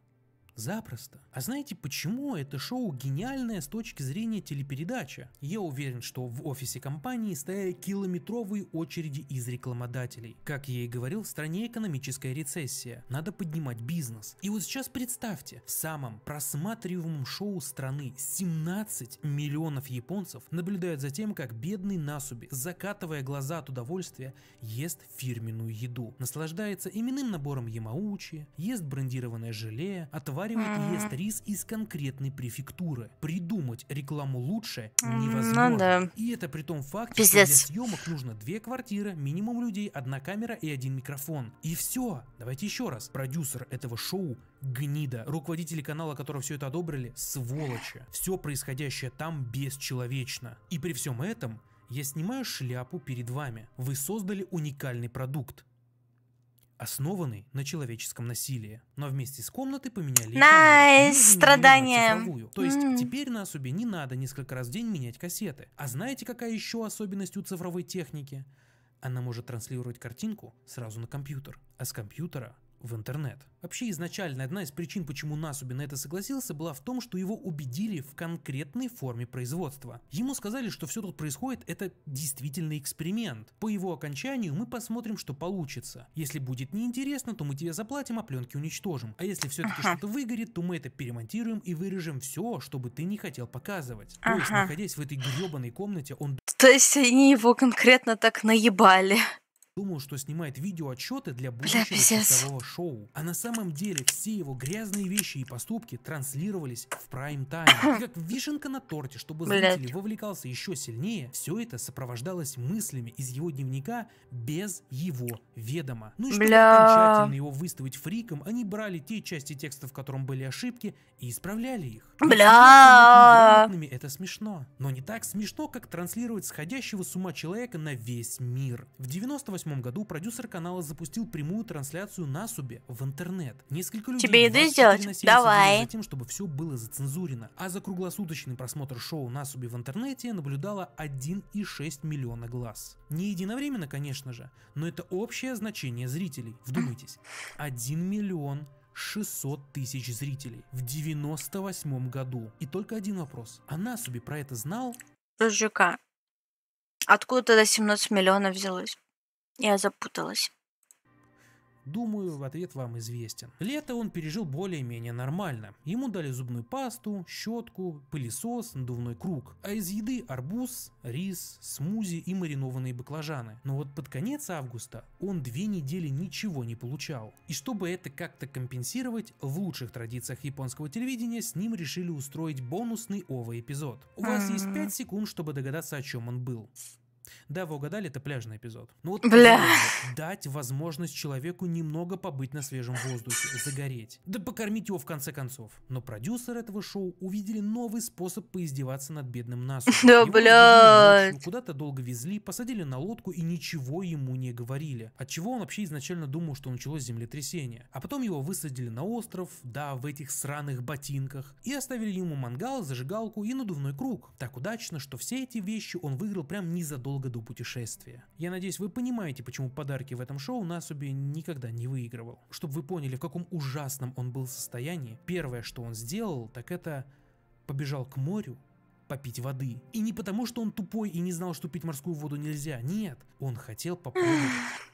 Запросто. А знаете, почему это шоу гениальное с точки зрения телепередачи? Я уверен, что в офисе компании стояли километровые очереди из рекламодателей. Как я и говорил, в стране экономическая рецессия. Надо поднимать бизнес. И вот сейчас представьте, в самом просматриваемом шоу страны 17 миллионов японцев наблюдают за тем, как бедный Насуби, закатывая глаза от удовольствия, ест фирменную еду. Наслаждается именным набором ямаучи, ест брендированное желе, отваривает и ест рис из конкретной префектуры. Придумать рекламу лучше ну невозможно. да. И это при том факте, что для Пиздец. съемок нужно две квартиры, минимум людей, одна камера и один микрофон. И все. Давайте еще раз. Продюсер этого шоу гнида. Руководители канала, которые все это одобрили, сволочи. Все происходящее там бесчеловечно. И при всем этом я снимаю шляпу перед вами. Вы создали уникальный продукт основанный на человеческом насилии. Но вместе с комнаты поменяли Найс, не страдания. То есть М. теперь Насуби не надо несколько раз в день менять кассеты. А знаете, какая еще особенность у цифровой техники? Она может транслировать картинку сразу на компьютер, а с компьютера в интернет. Вообще изначально одна из причин, почему Насуби на это согласился, была в том, что его убедили в конкретной форме производства. Ему сказали, что все тут происходит, это действительно эксперимент. По его окончанию мы посмотрим, что получится. Если будет неинтересно, то мы тебе заплатим, а пленки уничтожим. А если все-таки Ага. что-то выгорит, то мы это перемонтируем и вырежем все, чтобы ты не хотел показывать. То есть, Ага. находясь в этой гребаной комнате, он То есть они его конкретно так наебали. Думал, что снимает видеоотчеты для будущего часового шоу. А на самом деле все его грязные вещи и поступки транслировались в прайм-тайм. Как вишенка на торте, чтобы Блядь. зритель вовлекался еще сильнее, все это сопровождалось мыслями из его дневника без его ведома. Ну и чтобы Бля. окончательно его выставить фриком, они брали те части текста, в котором были ошибки, и исправляли их. Бля. это смешно. Но не так смешно, как транслировать сходящего с ума человека на весь мир. В 98 году продюсер канала запустил прямую трансляцию на Субе в интернет. Несколько людей Тебе 24 сделать? на 7 Давай. за тем, чтобы все было зацензурено. А за круглосуточный просмотр шоу на Субе в интернете наблюдало 1,6 миллиона глаз. Не единовременно, конечно же, но это общее значение зрителей. Вдумайтесь. 1 миллион 600 тысяч зрителей в 98 году. И только один вопрос. А Насуби про это знал? Жука. Откуда тогда 17 миллионов взялось? Я запуталась. Думаю, ответ вам известен. Лето он пережил более-менее нормально. Ему дали зубную пасту, щетку, пылесос, надувной круг. А из еды арбуз, рис, смузи и маринованные баклажаны. Но вот под конец августа он две недели ничего не получал. И чтобы это как-то компенсировать, в лучших традициях японского телевидения с ним решили устроить бонусный ОВА-эпизод. У вас есть 5 секунд, чтобы догадаться, о чем он был. Да, вы угадали, это пляжный эпизод. Ну вот Бля. дать возможность человеку немного побыть на свежем воздухе, загореть. Да покормить его в конце концов. Но продюсеры этого шоу увидели новый способ поиздеваться над бедным Насу. Да, блядь. Куда-то долго везли, посадили на лодку и ничего ему не говорили. Отчего он вообще изначально думал, что началось землетрясение. А потом его высадили на остров, да, в этих сраных ботинках, и оставили ему мангал, зажигалку и надувной круг. Так удачно, что все эти вещи он выиграл прям незадолго до путешествия. Я надеюсь, вы понимаете, почему подарки в этом шоу Насуби никогда не выигрывал. Чтобы вы поняли, в каком ужасном он был состоянии, первое, что он сделал, так это побежал к морю, попить воды. И не потому, что он тупой и не знал, что пить морскую воду нельзя. Нет, он хотел попробовать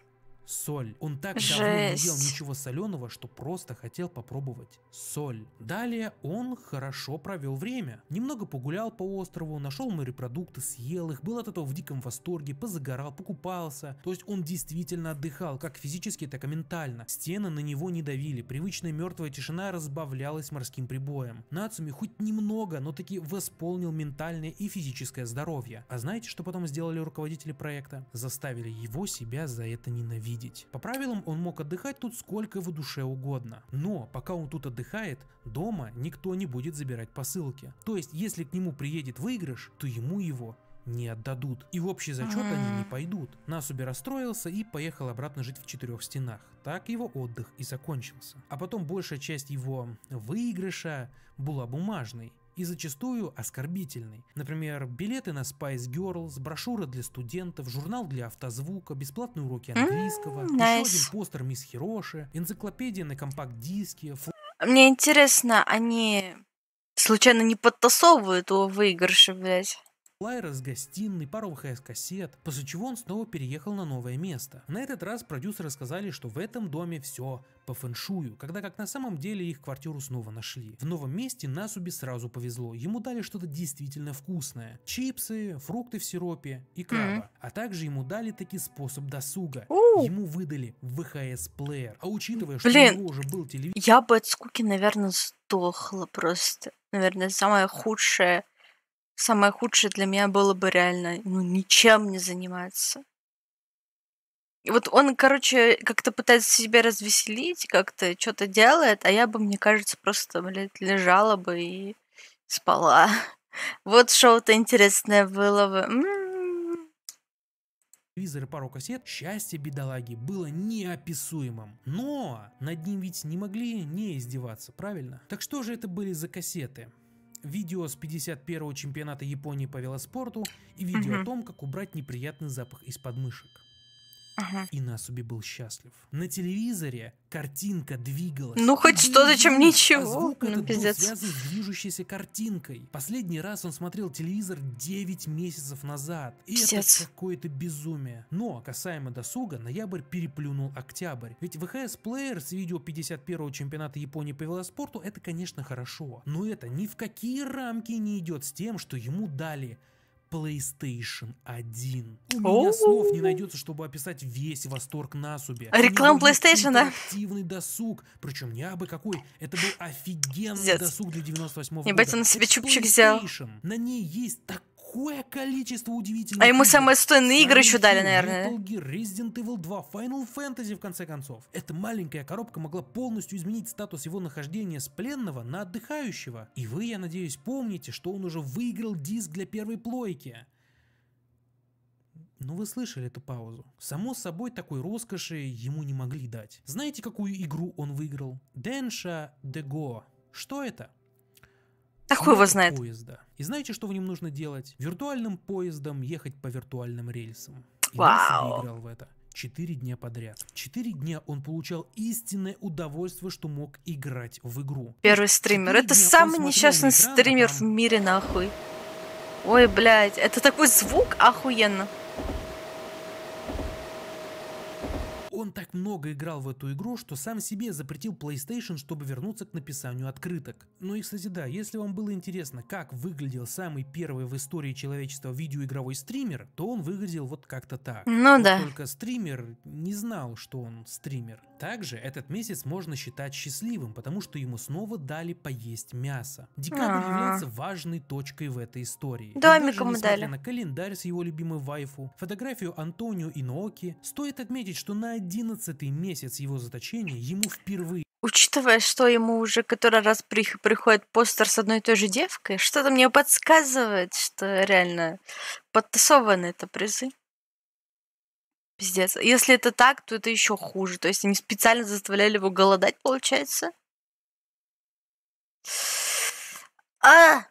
соль. Он так давно не ел ничего соленого, что просто хотел попробовать соль. Далее он хорошо провел время. Немного погулял по острову, нашел морепродукты, съел их, был от этого в диком восторге, позагорал, покупался. То есть он действительно отдыхал, как физически, так и ментально. Стены на него не давили, привычная мертвая тишина разбавлялась морским прибоем. Нацуми хоть немного, но таки восполнил ментальное и физическое здоровье. А знаете, что потом сделали руководители проекта? Заставили его себя за это ненавидеть. По правилам он мог отдыхать тут сколько в душе угодно. Но пока он тут отдыхает, дома никто не будет забирать посылки. То есть, если к нему приедет выигрыш, то ему его не отдадут. И в общий зачет они не пойдут. Насуби расстроился и поехал обратно жить в четырех стенах. Так его отдых и закончился. А потом большая часть его выигрыша была бумажной и зачастую оскорбительной. Например, билеты на Spice Girls, брошюра для студентов, журнал для автозвука, бесплатные уроки английского, еще nice. один постер мисс Хироши, энциклопедия на компакт-диске, Мне интересно, они случайно не подтасовывают его выигрыши, блядь? Флайер из гостиной, пару ВХС-кассет, после чего он снова переехал на новое место. На этот раз продюсеры сказали, что в этом доме все по фэншую, когда как на самом деле их квартиру снова нашли. В новом месте Насуби сразу повезло, ему дали что-то действительно вкусное. Чипсы, фрукты в сиропе и краба. А также ему дали таки способ досуга. У. Ему выдали ВХС-плеер. А учитывая, что Блин. у него уже был телевизор, Я бы от скуки, наверное, сдохла просто. Наверное, самое худшее, самое худшее для меня было бы реально, ну, ничем не заниматься. И вот он, короче, как-то пытается себя развеселить, как-то что-то делает, а я бы, мне кажется, просто, блядь, лежала бы и спала. Вот шоу-то интересное было бы. И пару кассет, счастье бедолаги было неописуемым. Но над ним ведь не могли не издеваться, правильно? Так что же это были за кассеты? Видео с 51-го чемпионата Японии по велоспорту и видео Мгм. о том, как убрать неприятный запах из подмышек. Ага. И Насуби был счастлив. На телевизоре картинка двигалась. Ну, хоть что-то, чем ничего. А звук Ну, этот был пиздец. связан с движущейся картинкой. Последний раз он смотрел телевизор 9 месяцев назад. И Пиздец. это какое-то безумие. Но касаемо досуга, ноябрь переплюнул октябрь. Ведь ВХС-плеер с видео 51-го чемпионата Японии по велоспорту это, конечно, хорошо. Но это ни в какие рамки не идет с тем, что ему дали PlayStation 1. У меня слов не найдется, чтобы описать весь восторг Насуби. А реклама PlayStation, да? Интерактивный досуг. Причем не абы какой. Это был офигенный досуг для 98 Ебать, года. он себе Это чупчик взял. На ней есть такое количество удивительных А ему самые отстойные игры еще дали, наверное. Metal Gear, Resident Evil 2, Final Fantasy в конце концов. Эта маленькая коробка могла полностью изменить статус его нахождения с пленного на отдыхающего. И вы, я надеюсь, помните, что он уже выиграл диск для первой плойки. Ну вы слышали эту паузу. Само собой, такой роскоши ему не могли дать. Знаете, какую игру он выиграл? Денша Дего. Что это? А хуй его знает. Поезда. И знаете, что в нем нужно делать? Виртуальным поездом ехать по виртуальным рельсам. И Вау. Играл в это. Четыре дня подряд. Четыре дня он получал истинное удовольствие, что мог играть в игру. Первый стример. Четыре Это самый несчастный экран, а стример в там- мире, нахуй. Ой, блядь, это такой звук охуенно. Он так много играл в эту игру, что сам себе запретил PlayStation, чтобы вернуться к написанию открыток. Ну и, кстати, да, если вам было интересно, как выглядел самый первый в истории человечества видеоигровой стример, то он выглядел вот как-то так. Ну Вот да. Только стример не знал, что он стример. Также этот месяц можно считать счастливым, потому что ему снова дали поесть мясо. Декабрь А. является важной точкой в этой истории. Домик ему дали. на календарь с его любимой вайфу, фотографию Антонио и Ноки, стоит отметить, что на 11 месяц его заточения ему впервые Учитывая, что ему уже который раз при- приходит постер с одной и той же девкой, что-то мне подсказывает, что реально подтасованы это призы. Пиздец. Если это так, то это еще хуже. То есть они специально заставляли его голодать, получается. А!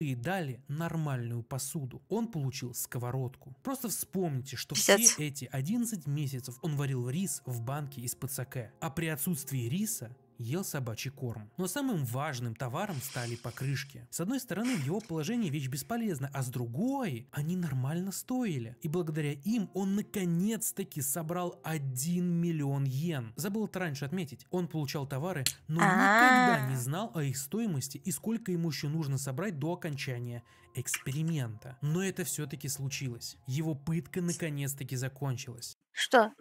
И дали нормальную посуду. Он получил сковородку. Просто вспомните, что Пиздец. все эти 11 месяцев он варил рис в банке из-под саке, а при отсутствии риса ел собачий корм. Но самым важным товаром стали покрышки. С одной стороны, в его положении вещь бесполезна, а с другой, они нормально стоили. И благодаря им он наконец-таки собрал 1 миллион йен. Забыл это раньше отметить. Он получал товары, но никогда А. не знал о их стоимости и сколько ему еще нужно собрать до окончания эксперимента. Но это все-таки случилось. Его пытка наконец-таки закончилась. Что?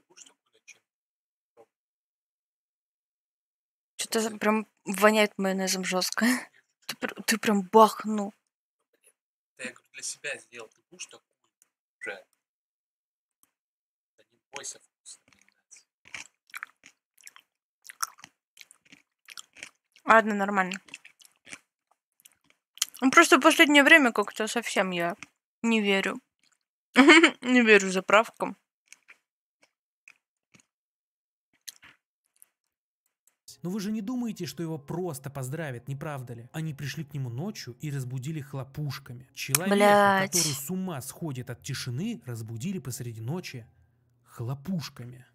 Что-то прям воняет майонезом жестко. Ты, ты прям бахнул. Да я говорю, для себя сделал. Ты будешь такую уже? Да не бойся блядь. Ладно, нормально. Ну, просто в последнее время как-то совсем я не верю. Не верю заправкам. Но вы же не думаете, что его просто поздравят, не правда ли? Они пришли к нему ночью и разбудили хлопушками. Человека, Блядь. который с ума сходит от тишины, разбудили посреди ночи хлопушками.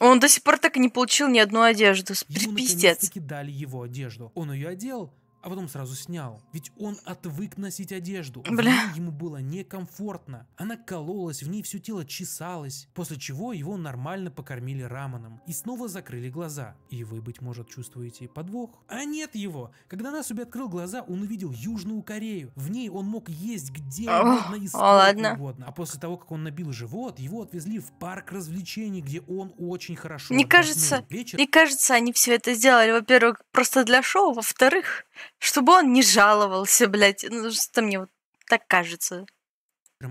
Он до сих пор так и не получил ни одну одежду. Ему Пиздец. дали его одежду. Он ее одел, а потом сразу снял. Ведь он отвык носить одежду. В Бля. ней ему было некомфортно. Она кололась, в ней все тело чесалось. После чего его нормально покормили раманом. И снова закрыли глаза. И вы, быть может, чувствуете подвох. А нет его. Когда Насуби открыл глаза, он увидел Южную Корею. В ней он мог есть где угодно и сколько угодно. А после того, как он набил живот, его отвезли в парк развлечений, где он очень хорошо Мне отдохнул. кажется, Вечер Мне кажется, они все это сделали, во-первых, просто для шоу, во-вторых, чтобы он не жаловался, блядь. Ну, что мне вот так кажется.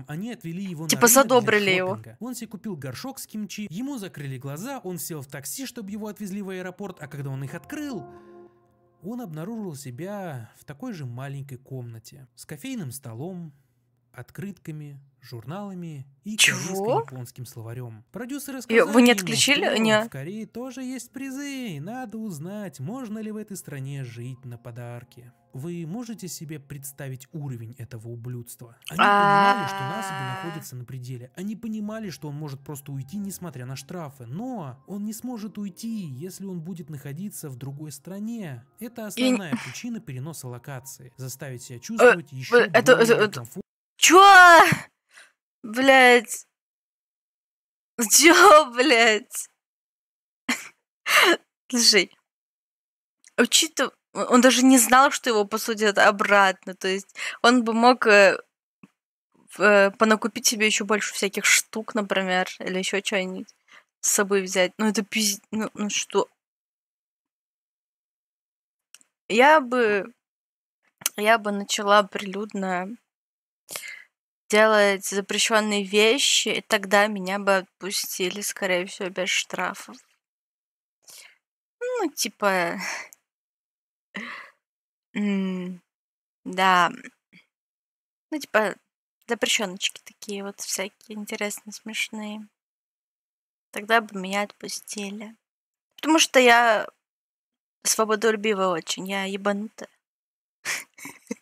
Они отвели его Типа на задобрили его. Он себе купил горшок с кимчи, ему закрыли глаза, он сел в такси, чтобы его отвезли в аэропорт, а когда он их открыл, он обнаружил себя в такой же маленькой комнате с кофейным столом, открытками, журналами и корейско-японским словарем. Продюсеры сказали вы не ему, отключили? что Не. в Корее тоже есть призы, и надо узнать, можно ли в этой стране жить на подарки. Вы можете себе представить уровень этого ублюдства? Они понимали, что Насаби А. находится на пределе. Они понимали, что он может просто уйти, несмотря на штрафы. Но он не сможет уйти, если он будет находиться в другой стране. Это основная причина переноса локации. Заставить себя чувствовать еще э, это- более это- некомфортно. Чё? Блядь. Чё, блядь? Слушай, учитывая... Он даже не знал, что его посудят обратно. То есть он бы мог э, э, понакупить себе еще больше всяких штук, например, или еще что-нибудь с собой взять. Ну это пиздец. Ну, ну что? Я бы... Я бы начала прилюдно делать запрещенные вещи, и тогда меня бы отпустили, скорее всего, без штрафов. Ну, типа... Да. Ну, типа, запрещеночки такие вот всякие интересные, смешные. Тогда бы меня отпустили. Потому что я свободолюбивая очень, я ебанутая.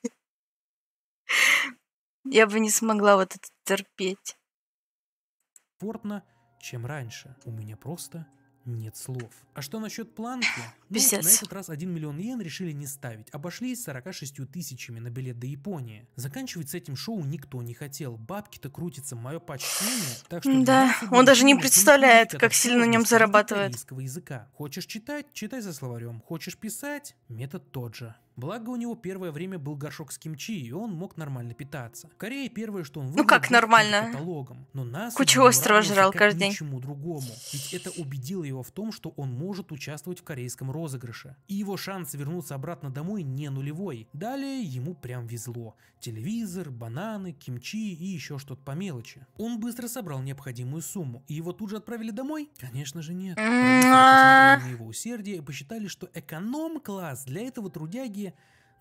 Я бы не смогла вот это терпеть. комфортно, чем раньше. У меня просто нет слов. А что насчет планки? Ну, на этот раз 1 миллион йен решили не ставить. Обошлись 46 тысячами на билет до Японии. Заканчивать с этим шоу никто не хотел. Бабки-то крутятся, мое почтение. Так что Да, он даже не представляет, как сильно на нем зарабатывает. языка. Хочешь читать? Читай за словарем. Хочешь писать? Метод тот же. Благо у него первое время был горшок с кимчи, и он мог нормально питаться. В Корее первое, что он выбрал, Ну как был нормально? каталогом. Но нас Кучу острова жрал каждый день. ничему другому. Ведь это убедило его в том, что он может участвовать в корейском розыгрыше. И его шанс вернуться обратно домой не нулевой. Далее ему прям везло. Телевизор, бананы, кимчи и еще что-то по мелочи. Он быстро собрал необходимую сумму, и его тут же отправили домой? Конечно же нет. Посмотрели на его усердие и посчитали, что эконом-класс для этого трудяги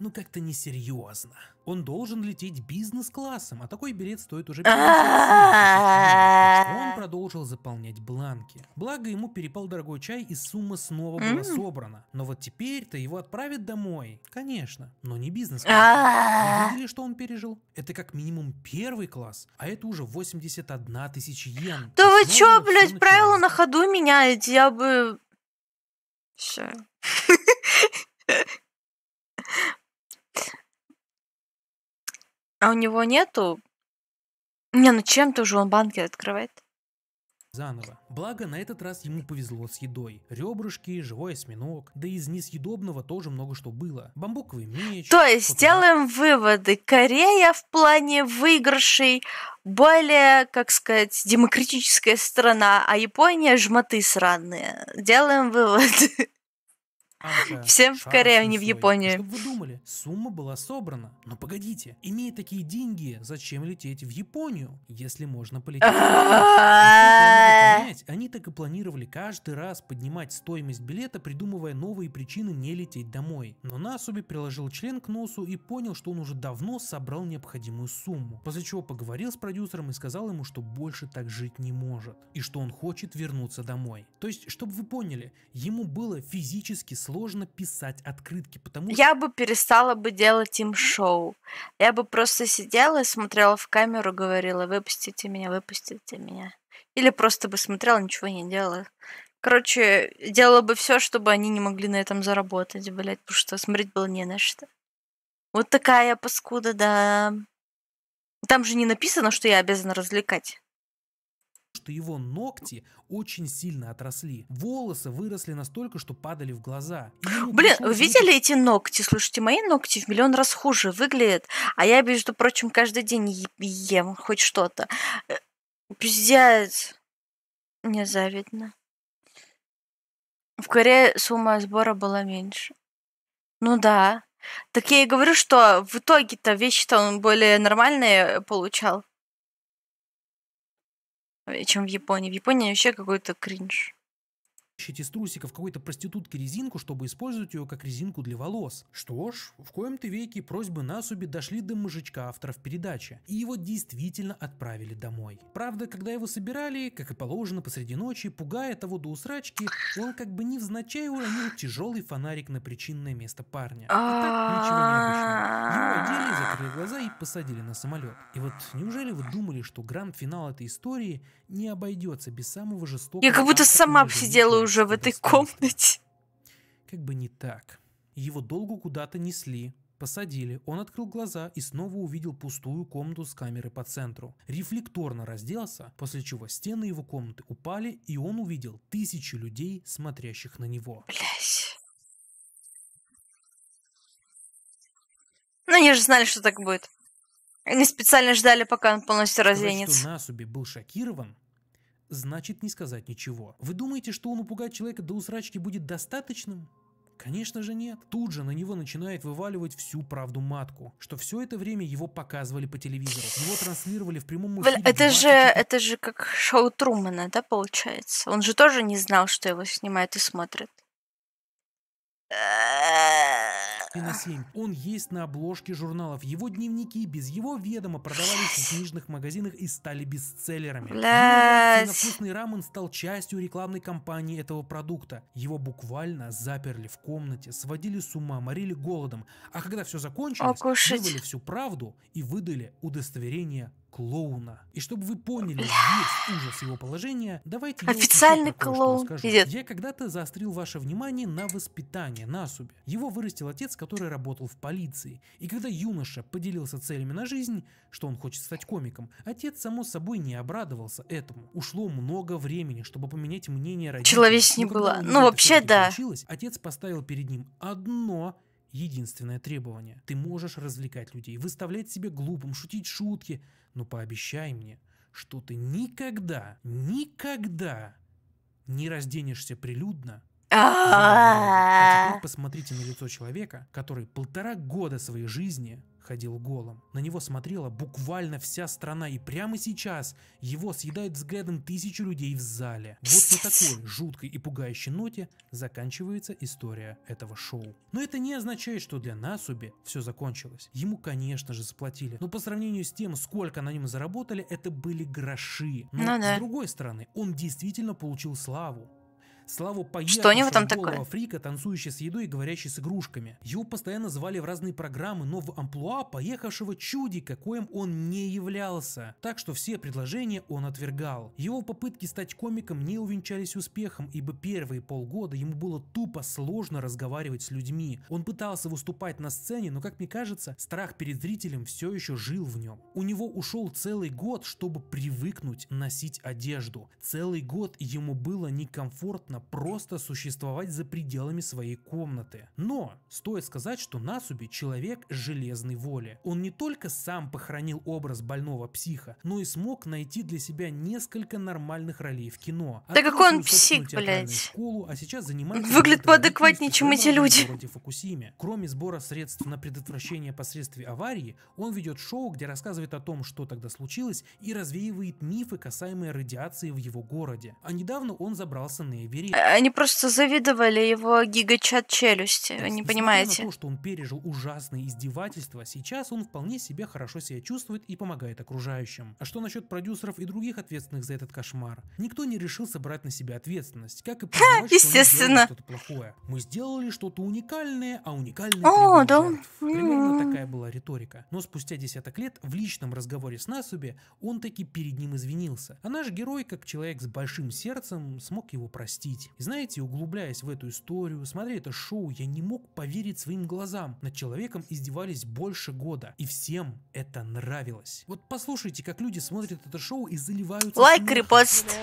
ну как-то несерьезно. Он должен лететь бизнес-классом, а такой билет стоит уже 50 Так что он продолжил заполнять бланки. Благо ему перепал дорогой чай и сумма снова была собрана. Но вот теперь-то его отправят домой. Конечно, но не бизнес. Вы видели, что он пережил? Это как минимум первый класс, а это уже 81 тысяча йен. Да вы чё, блядь, правила на ходу меняете? Я бы... Все. А у него нету... Не, ну чем-то уже он банки открывает. Заново. Благо, на этот раз ему повезло с едой. Ребрышки, живой осьминог, да из несъедобного тоже много что было. Бамбуковый меч. То есть фотоаппарат. делаем выводы. Корея в плане выигрышей более, как сказать, демократическая страна, а Япония жмоты сраные. Делаем выводы. Всем в шар Корею, не в свой. Японию. Чтобы вы думали, сумма была собрана. Но погодите, имея такие деньги, зачем лететь в Японию, если можно полететь? Понять, Они так и планировали каждый раз поднимать стоимость билета, придумывая новые причины не лететь домой. Но Насуби приложил член к носу и понял, что он уже давно собрал необходимую сумму. После чего поговорил с продюсером и сказал ему, что больше так жить не может. И что он хочет вернуться домой. То есть, чтобы вы поняли, ему было физически сложно писать открытки, потому что Я бы перестала бы делать им шоу. Я бы просто сидела и смотрела в камеру, говорила, выпустите меня, выпустите меня. Или просто бы смотрела, ничего не делала. Короче, делала бы все, чтобы они не могли на этом заработать, блядь, потому что смотреть было не на что. Вот такая я паскуда, да. Там же не написано, что я обязана развлекать. Что его ногти очень сильно отросли. Волосы выросли настолько, что падали в глаза. Блин, вы видели эти ногти? Слушайте, мои ногти в миллион раз хуже выглядят. А я, между прочим, каждый день ем хоть что-то. Э, Пиздец. Мне завидно. В Корее сумма сбора была меньше. Ну да. Так я и говорю, что в итоге-то вещи-то он более нормальные получал, чем в Японии. В Японии вообще какой-то кринж. Из трусиков какой-то проститутки резинку, чтобы использовать ее как резинку для волос. Что ж, в коем-то веке просьбы Насуби дошли до мужичка авторов передачи, и его действительно отправили домой. Правда, когда его собирали, как и положено посреди ночи, пугая того до усрачки, он как бы невзначай уронил тяжелый фонарик на причинное место парня. И так ничего необычного. Его одели, закрыли глаза и посадили на самолет. И вот неужели вы думали, что гранд-финал этой истории не обойдется без самого жестокого... Я как будто сама сидела уже в человеческого этой комнате. Как бы не так. Его долго куда-то несли, посадили, он открыл глаза и снова увидел пустую комнату с камерой по центру. Рефлекторно разделся, после чего стены его комнаты упали, и он увидел тысячи людей, смотрящих на него. Блять. Ну, они же знали, что так будет. Они специально ждали, пока он полностью Сказать, разденется. что Насуби был шокирован, значит не сказать ничего. Вы думаете, что он упугать человека до усрачки будет достаточным? Конечно же нет. Тут же на него начинает вываливать всю правду матку, что все это время его показывали по телевизору, его транслировали в прямом эфире. это же, 24 это же как шоу Трумана, да, получается? Он же тоже не знал, что его снимают и смотрят. На 7. Он есть на обложке журналов. Его дневники без его ведома продавались в книжных магазинах и стали бестселлерами. На Блядь. вкусный рамен стал частью рекламной кампании этого продукта. Его буквально заперли в комнате, сводили с ума, морили голодом. А когда все закончилось, вывели всю правду и выдали удостоверение клоуна. И чтобы вы поняли весь ужас его положения, давайте Официальный клоун. Пиздец. Я когда-то заострил ваше внимание на воспитание Насуби. Его вырастил отец, который работал в полиции. И когда юноша поделился целями на жизнь, что он хочет стать комиком, отец, само собой, не обрадовался этому. Ушло много времени, чтобы поменять мнение родителей. Была. у Ну, вообще, да. получилось, отец поставил перед ним одно единственное требование. Ты можешь развлекать людей, выставлять себя глупым, шутить шутки, но пообещай мне, что ты никогда, никогда не разденешься прилюдно. А теперь А, посмотрите на лицо человека, который полтора года своей жизни ходил голым. На него смотрела буквально вся страна, и прямо сейчас его съедают взглядом тысячи людей в зале. Вот на такой жуткой и пугающей ноте заканчивается история этого шоу. Но это не означает, что для Насуби все закончилось. Ему, конечно же, заплатили, но по сравнению с тем, сколько на нем заработали, это были гроши. Но Ну да. с другой стороны, он действительно получил славу. Славу Что у него там такое? фрика, танцующий с едой и говорящий с игрушками. Его постоянно звали в разные программы, но в амплуа поехавшего чудика, коим он не являлся. Так что все предложения он отвергал. Его попытки стать комиком не увенчались успехом, ибо первые полгода ему было тупо сложно разговаривать с людьми. Он пытался выступать на сцене, но, как мне кажется, страх перед зрителем все еще жил в нем. У него ушел целый год, чтобы привыкнуть носить одежду. Целый год ему было некомфортно просто существовать за пределами своей комнаты. Но стоит сказать, что Насуби человек железной воли. Он не только сам похоронил образ больного психа, но и смог найти для себя несколько нормальных ролей в кино. Да Открыл какой он псих, блядь. школу, а сейчас занимается Выглядит поадекватнее, чем эти люди. Кроме сбора средств на предотвращение последствий аварии, он ведет шоу, где рассказывает о том, что тогда случилось, и развеивает мифы, касаемые радиации в его городе. А недавно он забрался на Эверест. Они просто завидовали его гигачат челюсти, вы не понимаете. то, что он пережил ужасные издевательства, сейчас он вполне себе хорошо себя чувствует и помогает окружающим. А что насчет продюсеров и других ответственных за этот кошмар? Никто не решился брать на себя ответственность, как и признавать, что естественно. что-то плохое. Мы сделали что-то уникальное, а уникальное О, да. жертв. Примерно такая была риторика. Но спустя десяток лет в личном разговоре с Насуби он таки перед ним извинился. А наш герой, как человек с большим сердцем, смог его простить. И знаете, углубляясь в эту историю, смотря это шоу, я не мог поверить своим глазам. Над человеком издевались больше года. И всем это нравилось. Вот послушайте, как люди смотрят это шоу и заливаются Лайк, смехом. репост.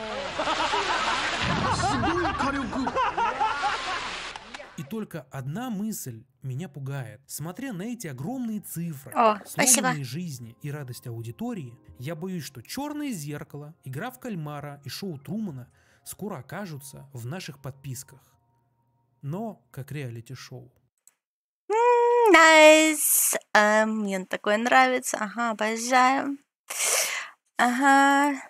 И только одна мысль меня пугает. Смотря на эти огромные цифры, О, спасибо. жизни и радость аудитории, я боюсь, что «Черное зеркало», «Игра в кальмара» и шоу Трумана скоро окажутся в наших подписках. Но как реалити-шоу. Nice. А, Мне такое нравится. Ага, обожаю. Ага.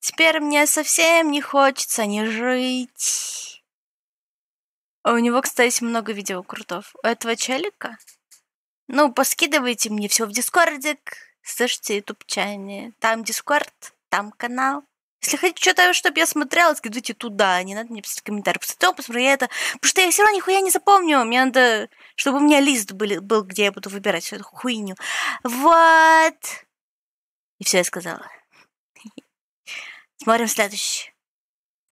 Теперь мне совсем не хочется не жить. А У него, кстати, много видео крутов. У этого челика? Ну, поскидывайте мне все в Discord ик. Слышите, ютубчане. Там Discord, там канал. Если хотите что-то, чтобы я смотрела, скидывайте туда. Не надо мне писать комментарий. Посмотри, то, посмотри это. Потому что я все равно нихуя не запомню. Мне надо, чтобы у меня лист были, был, где я буду выбирать всю эту хуйню. Вот. И все я сказала. Смотрим следующий.